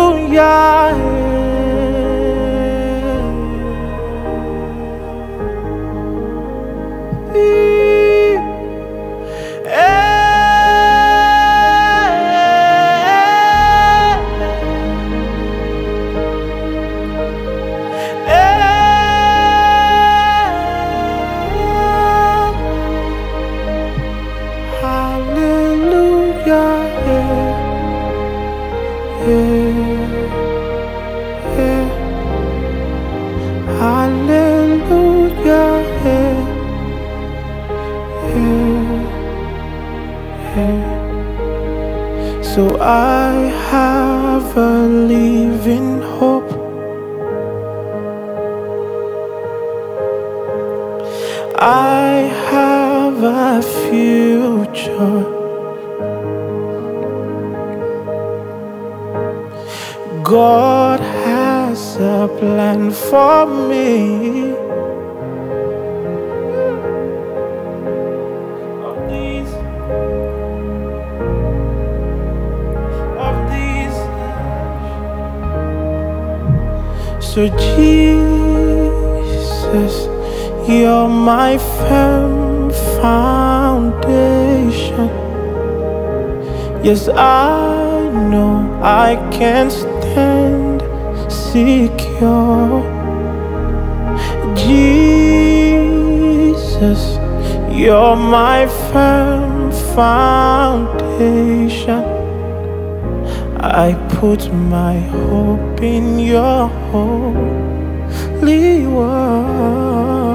Can stand secure. Jesus, you're my firm foundation. I put my hope in your holy word.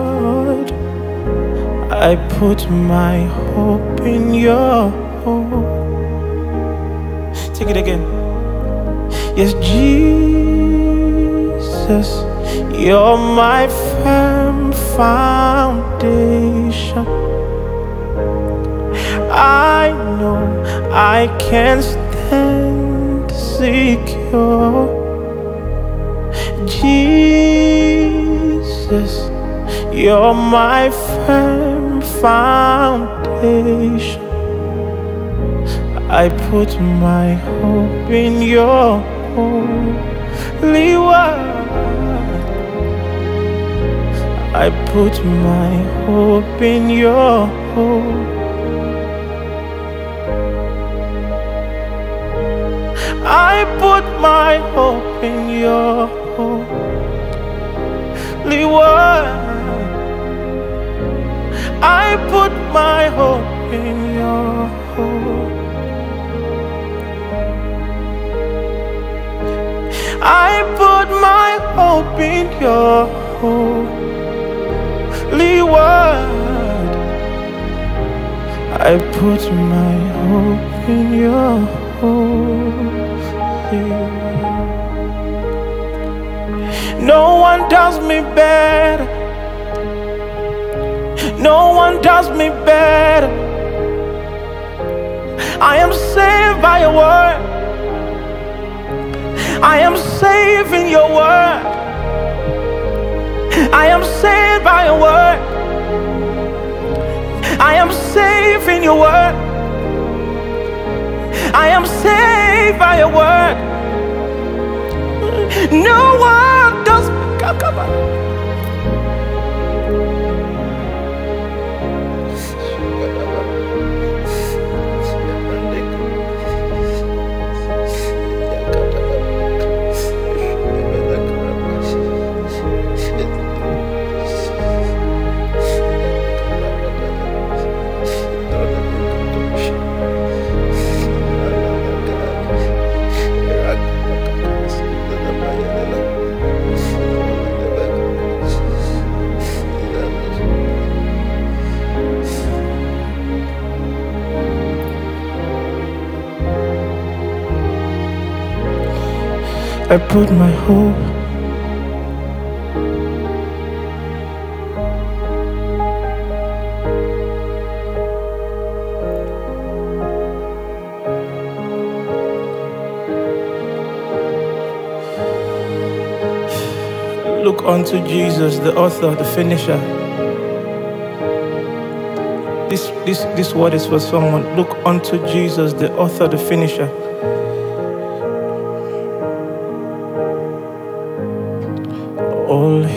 I put my hope in your hope. Take it again. Yes, Jesus, you're my firm foundation. I know I can stand secure. Jesus, you're my firm foundation. I put my hope in your holy word. I put my hope in your hope. I put my hope in your in your. I put my hope in your holy. No one does me better. No one does me better. I am saved by your word. I am saved in your word. I am saved by your word. I am saved in your word. I am saved by your word. No one does. Come on. I put my hope. Look unto Jesus, the author, the finisher. This, this, this word is for someone. Look unto Jesus, the author, the finisher.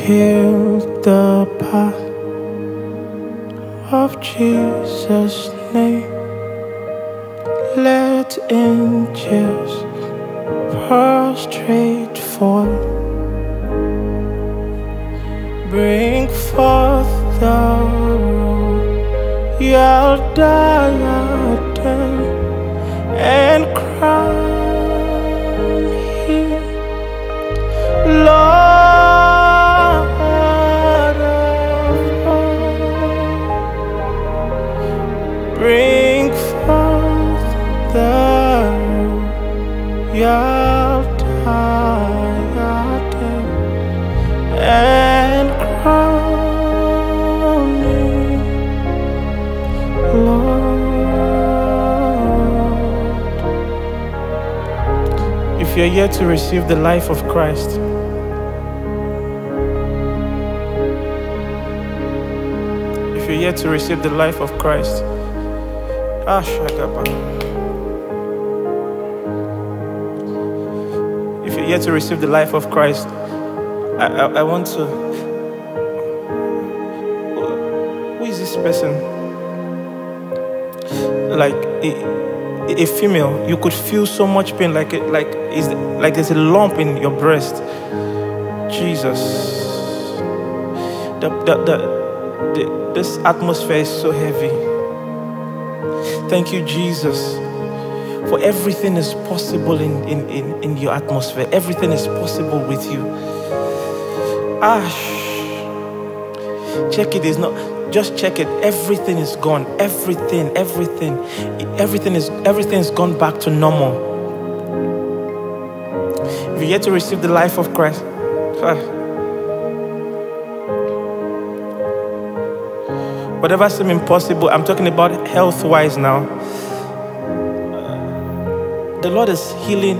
All the path of Jesus' receive the life of Christ, if you're yet to receive the life of Christ, ah. If you're yet to receive the life of Christ, I, I, I want to. Who is this person? Like a, a female, you could feel so much pain, like it, like like there's a lump in your breast. Jesus, the, the, the, the, this atmosphere is so heavy. Thank you, Jesus. For everything is possible in, in, in, in your atmosphere. Everything is possible with you. Ash. Check it is not just check it. Everything is gone. Everything, everything, everything is everything's gone back to normal. Yet to receive the life of Christ, whatever seems impossible, I'm talking about health-wise now. The Lord is healing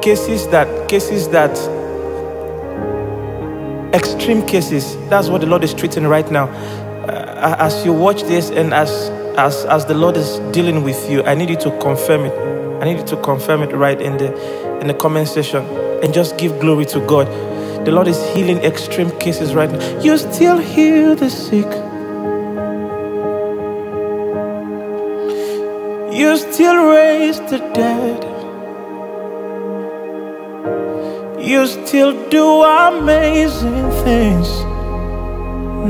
cases that cases that extreme cases. That's what the Lord is treating right now. Uh, as you watch this and as, as, as the Lord is dealing with you, I need you to confirm it. I need you to confirm it right in the, in the comment section and just give glory to God. The Lord is healing extreme cases right now. You still heal the sick. You still raise the dead. You still do amazing things.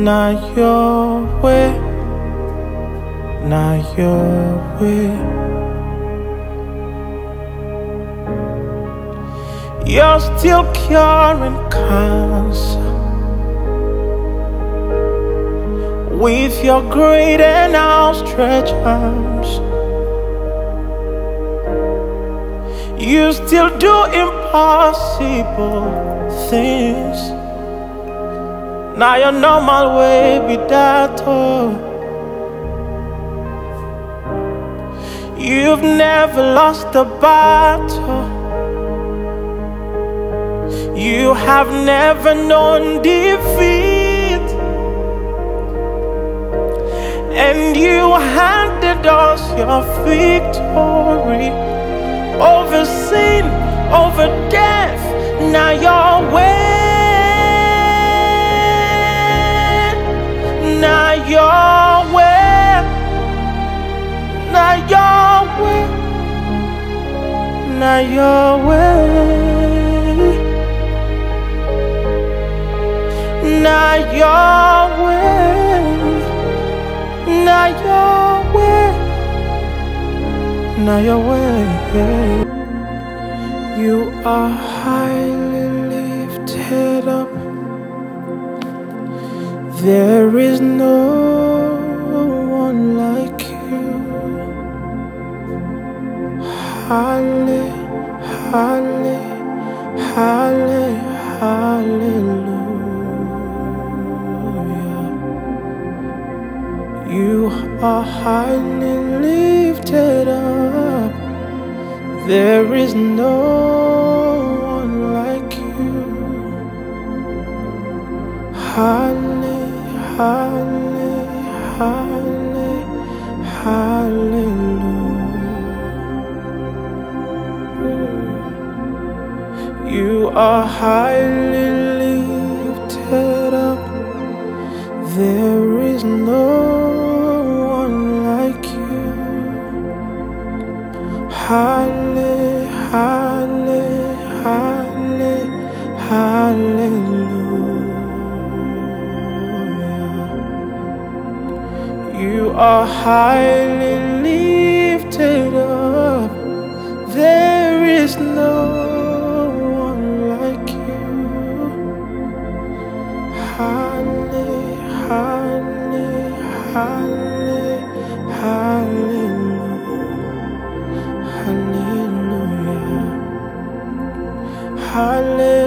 Not your way, not your way. You're still curing cancer with your great and outstretched arms. You still do impossible things. Now your normal way be that oh. You've never lost a battle. You have never known defeat. And you handed us your victory over sin, over death. Now your way. Now your way. Now your way. Now your way. not your way, not your way, not your way. You are highly lifted up. There is no one like you. Hallelujah. Hallelujah. hallelujah. You are highly lifted up. There is no one like you. Highly, highly, highly, hallelujah. You are highly lifted up. There is no Hallelujah. You are highly lifted up. There is no heartless.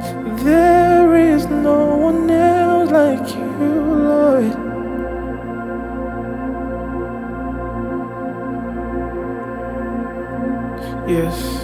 There is no one else like you, Lord. Yes.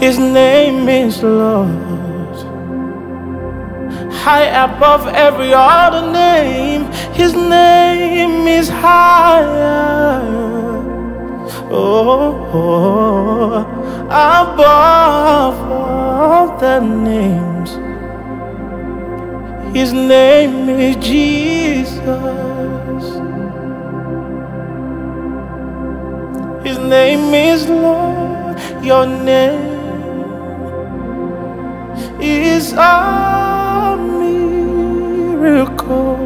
His name is Lord. High above every other name, His name is higher. Oh, oh, above all the names, His name is Jesus. His name is Lord. Your name is a miracle.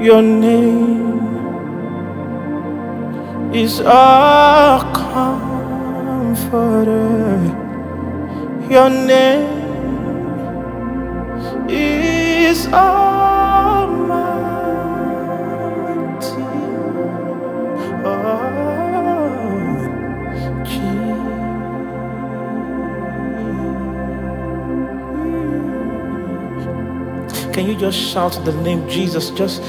Your name is a comforter. Your name shout the name Jesus? Just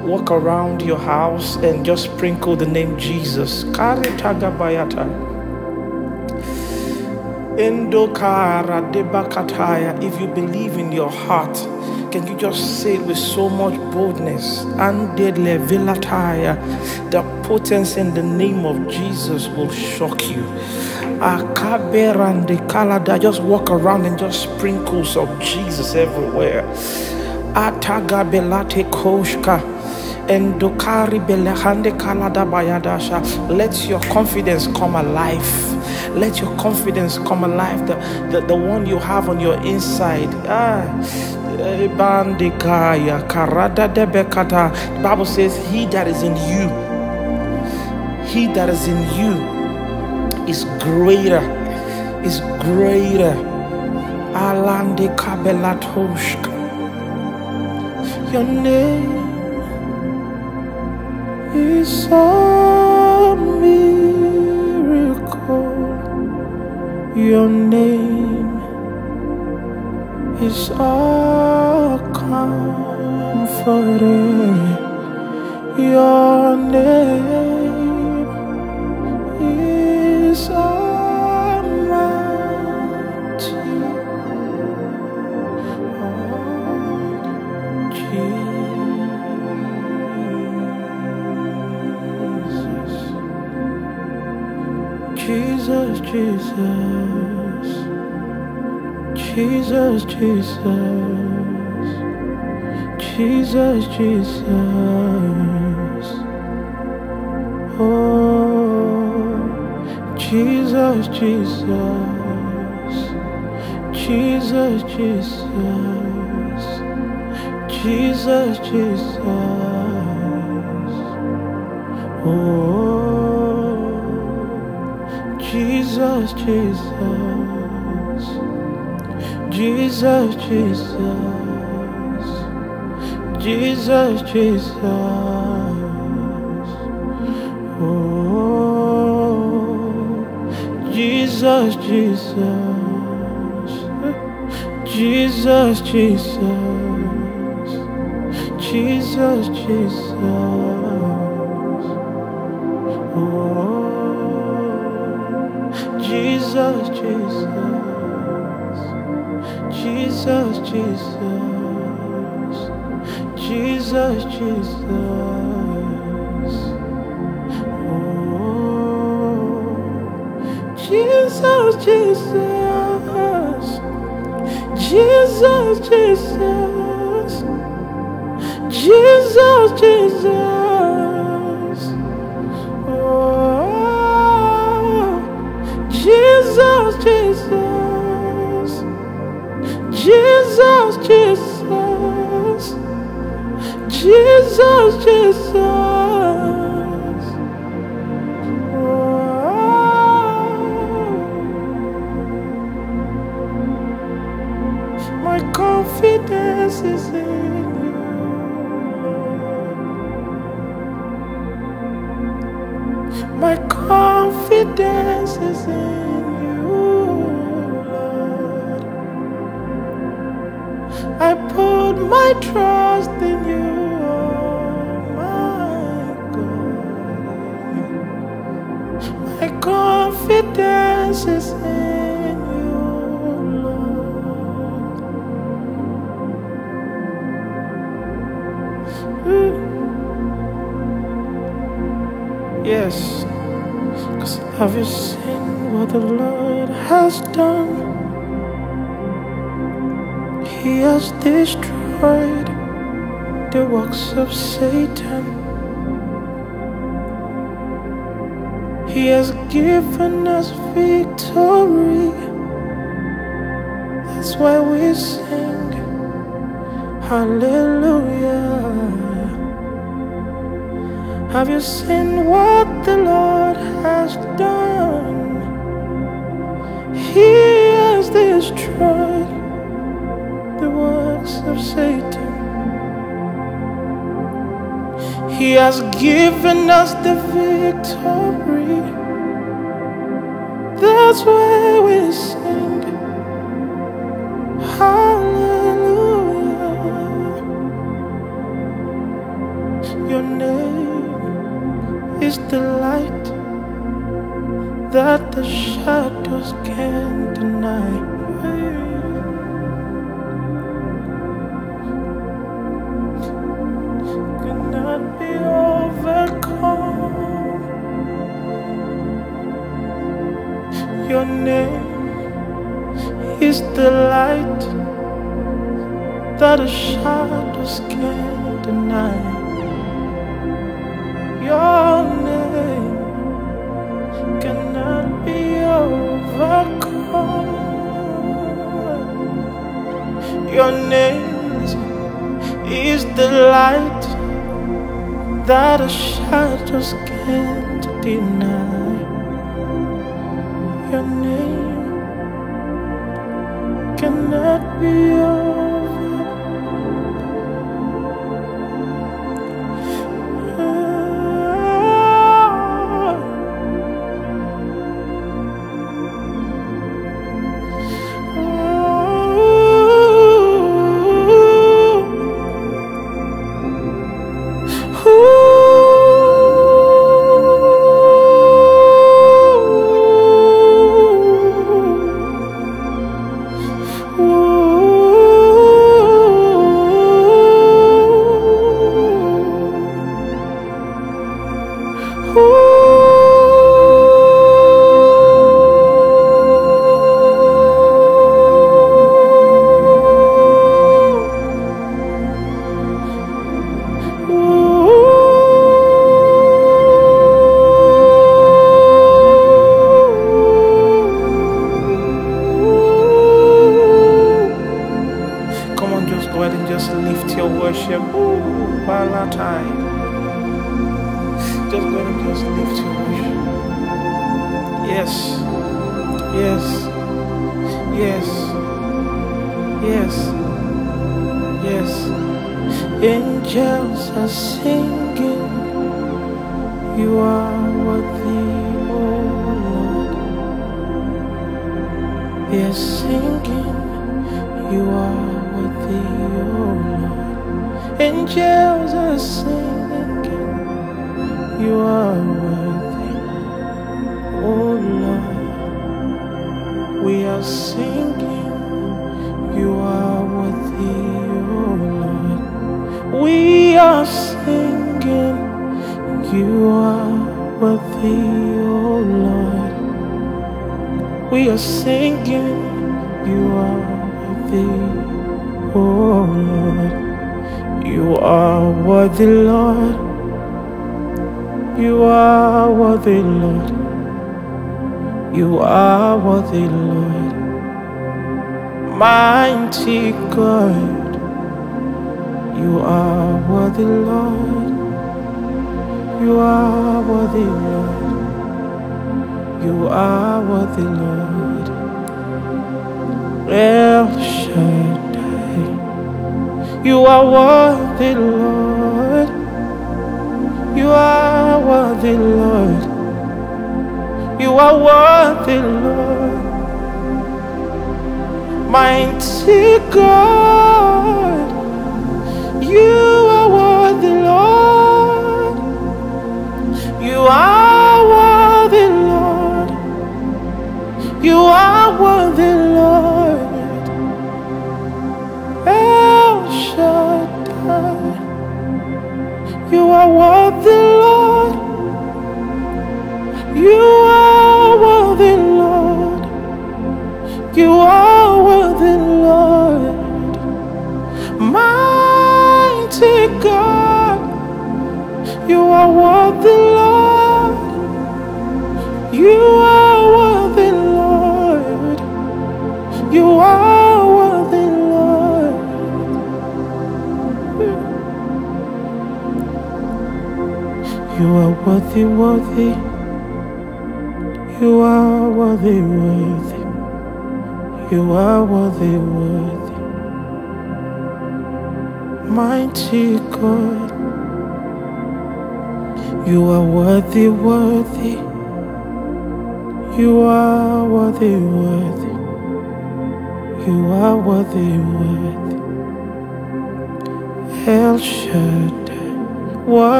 walk around your house and just sprinkle the name Jesus. If you believe in your heart, can you just say it with so much boldness? The potency in the name of Jesus will shock you. Just walk around and just sprinkles of Jesus everywhere. Ataga belate koshka. Endokari belehande kalada bayadasha. Let your confidence come alive. Let your confidence come alive. The, the, the one you have on your inside. Ah. Bandikaya karada debekata. The Bible says, He that is in you, he that is in you is greater, is greater. Alande kabelatoshka. Your name is a miracle. Your name is a comforter. Your name Jesus, Jesus, Jesus, Jesus. Oh, Jesus, Jesus, Jesus, Jesus, Jesus, Jesus. Oh, Jesus, Jesus, Jesus, Jesus, Jesus, Jesus. Oh, Jesus, Jesus, Jesus, Jesus, Jesus, Jesus. given us victory. That's why we sing hallelujah. Have you seen what the Lord has done? He has destroyed the works of Satan. He has given us the victory. That's where we sing Hallelujah. Your name is the light that the shadows can't deny. call your name is the light that a shadows can't deny. Your name cannot be yours.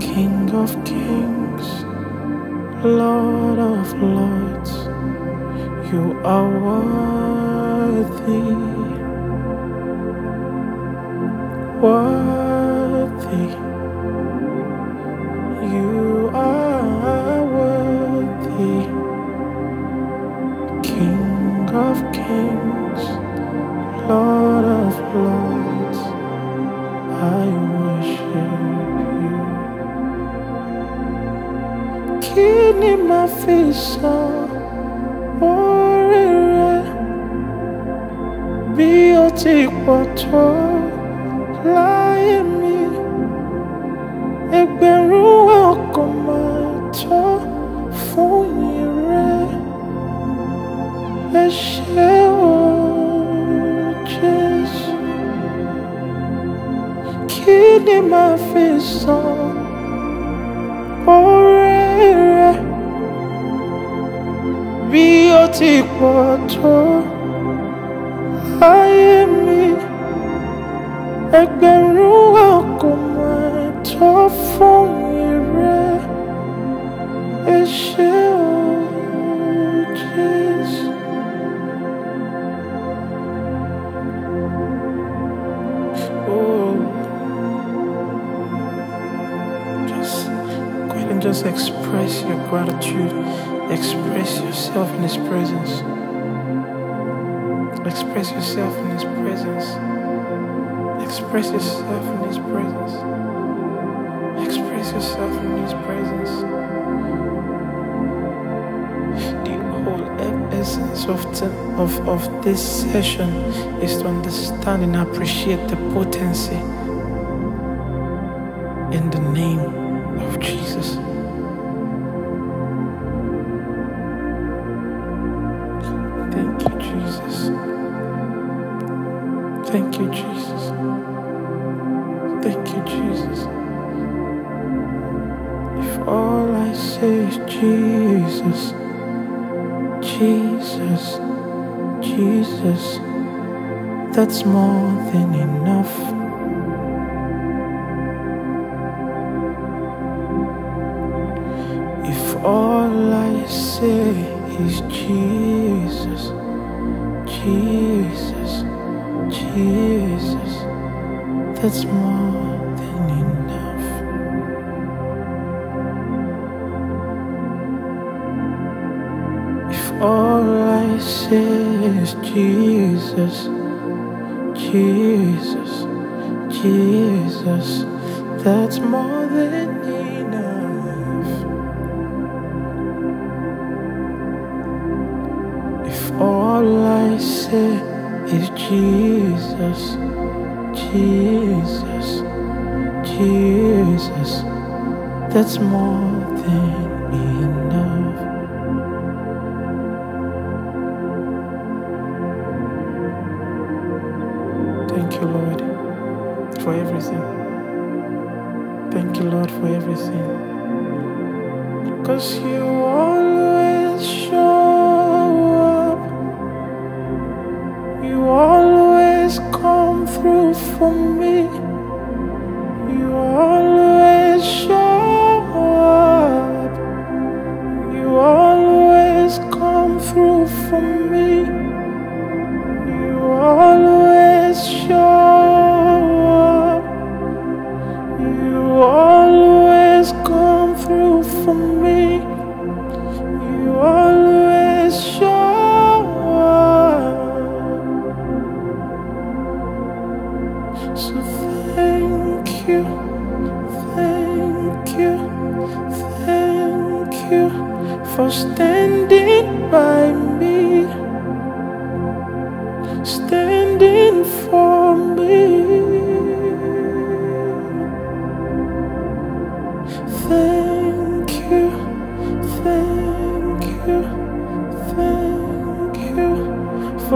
King of kings, Lord of lords. You are worthy, worthy. You are worthy, King of kings. Lord san oore rẹ bí ó ti pọ̀ tó láyé mi? Ẹgbẹ̀rún ọkàn tó fún ìrẹ́. Ẹ ṣé o, Jésù. Kí ni ti pọ̀ tó láyé mi? Ẹgbẹ̀rún ọkàn máa tó fún ìrẹ́. Ẹ ṣé o, Jésù. Oh, just go ahead and just express your gratitude. Express yourself in His presence. Express yourself in His presence. Express yourself in His presence. Express yourself in His presence. The whole essence of, the, of, of this session is to understand and appreciate the potency in the name that's more than enough. Jesus, that's more than enough. If all I say is Jesus, Jesus, Jesus, that's more than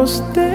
you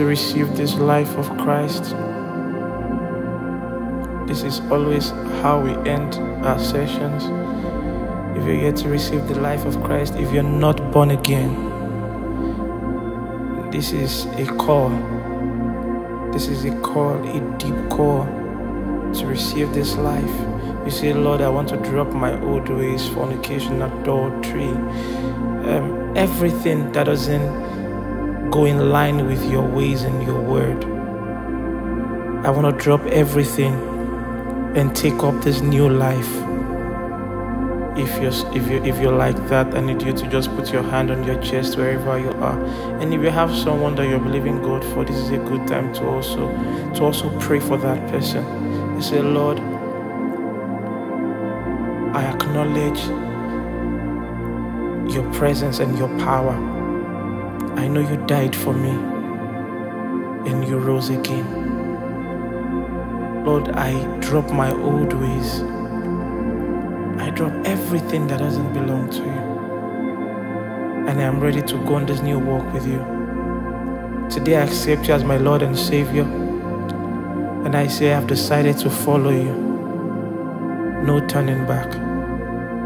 to receive this life of Christ, this is always how we end our sessions. If you're yet to receive the life of Christ, if you're not born again, this is a call. This is a call, a deep call to receive this life. You say, Lord, I want to drop my old ways, fornication, adultery, um, everything that doesn't go in line with your ways and your word. I want to drop everything and take up this new life. If you're if you if you're like that, I need you to just put your hand on your chest wherever you are. And if you have someone that you're believing God for, this is a good time to also to also pray for that person. You say, Lord, I acknowledge your presence and your power. I know you died for me and you rose again. Lord, I drop my old ways. I drop everything that doesn't belong to you. And I am ready to go on this new walk with you. Today I accept you as my Lord and Savior. And I say I've decided to follow you. No turning back.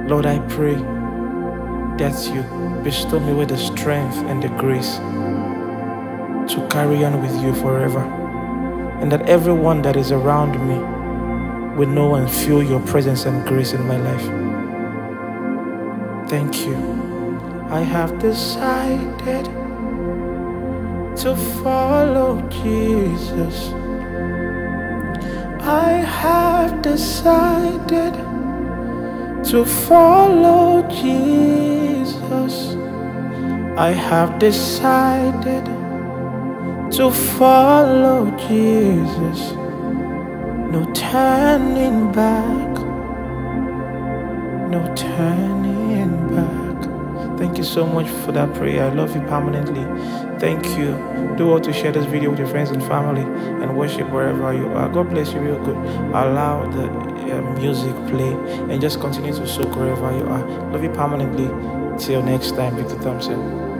Lord, I pray that you bestow me with the strength and the grace to carry on with you forever. And that everyone that is around me will know and feel your presence and grace in my life. Thank you. I have decided to follow Jesus. I have decided to follow Jesus. I have decided to follow Jesus. No turning back. No turning back. Thank you so much for that prayer. I love you permanently. Thank you. Do all to share this video with your friends and family and worship wherever you are. God bless you real good. Allow the uh, music play and just continue to soak wherever you are. Love you permanently. Till next time, Victor Thompson.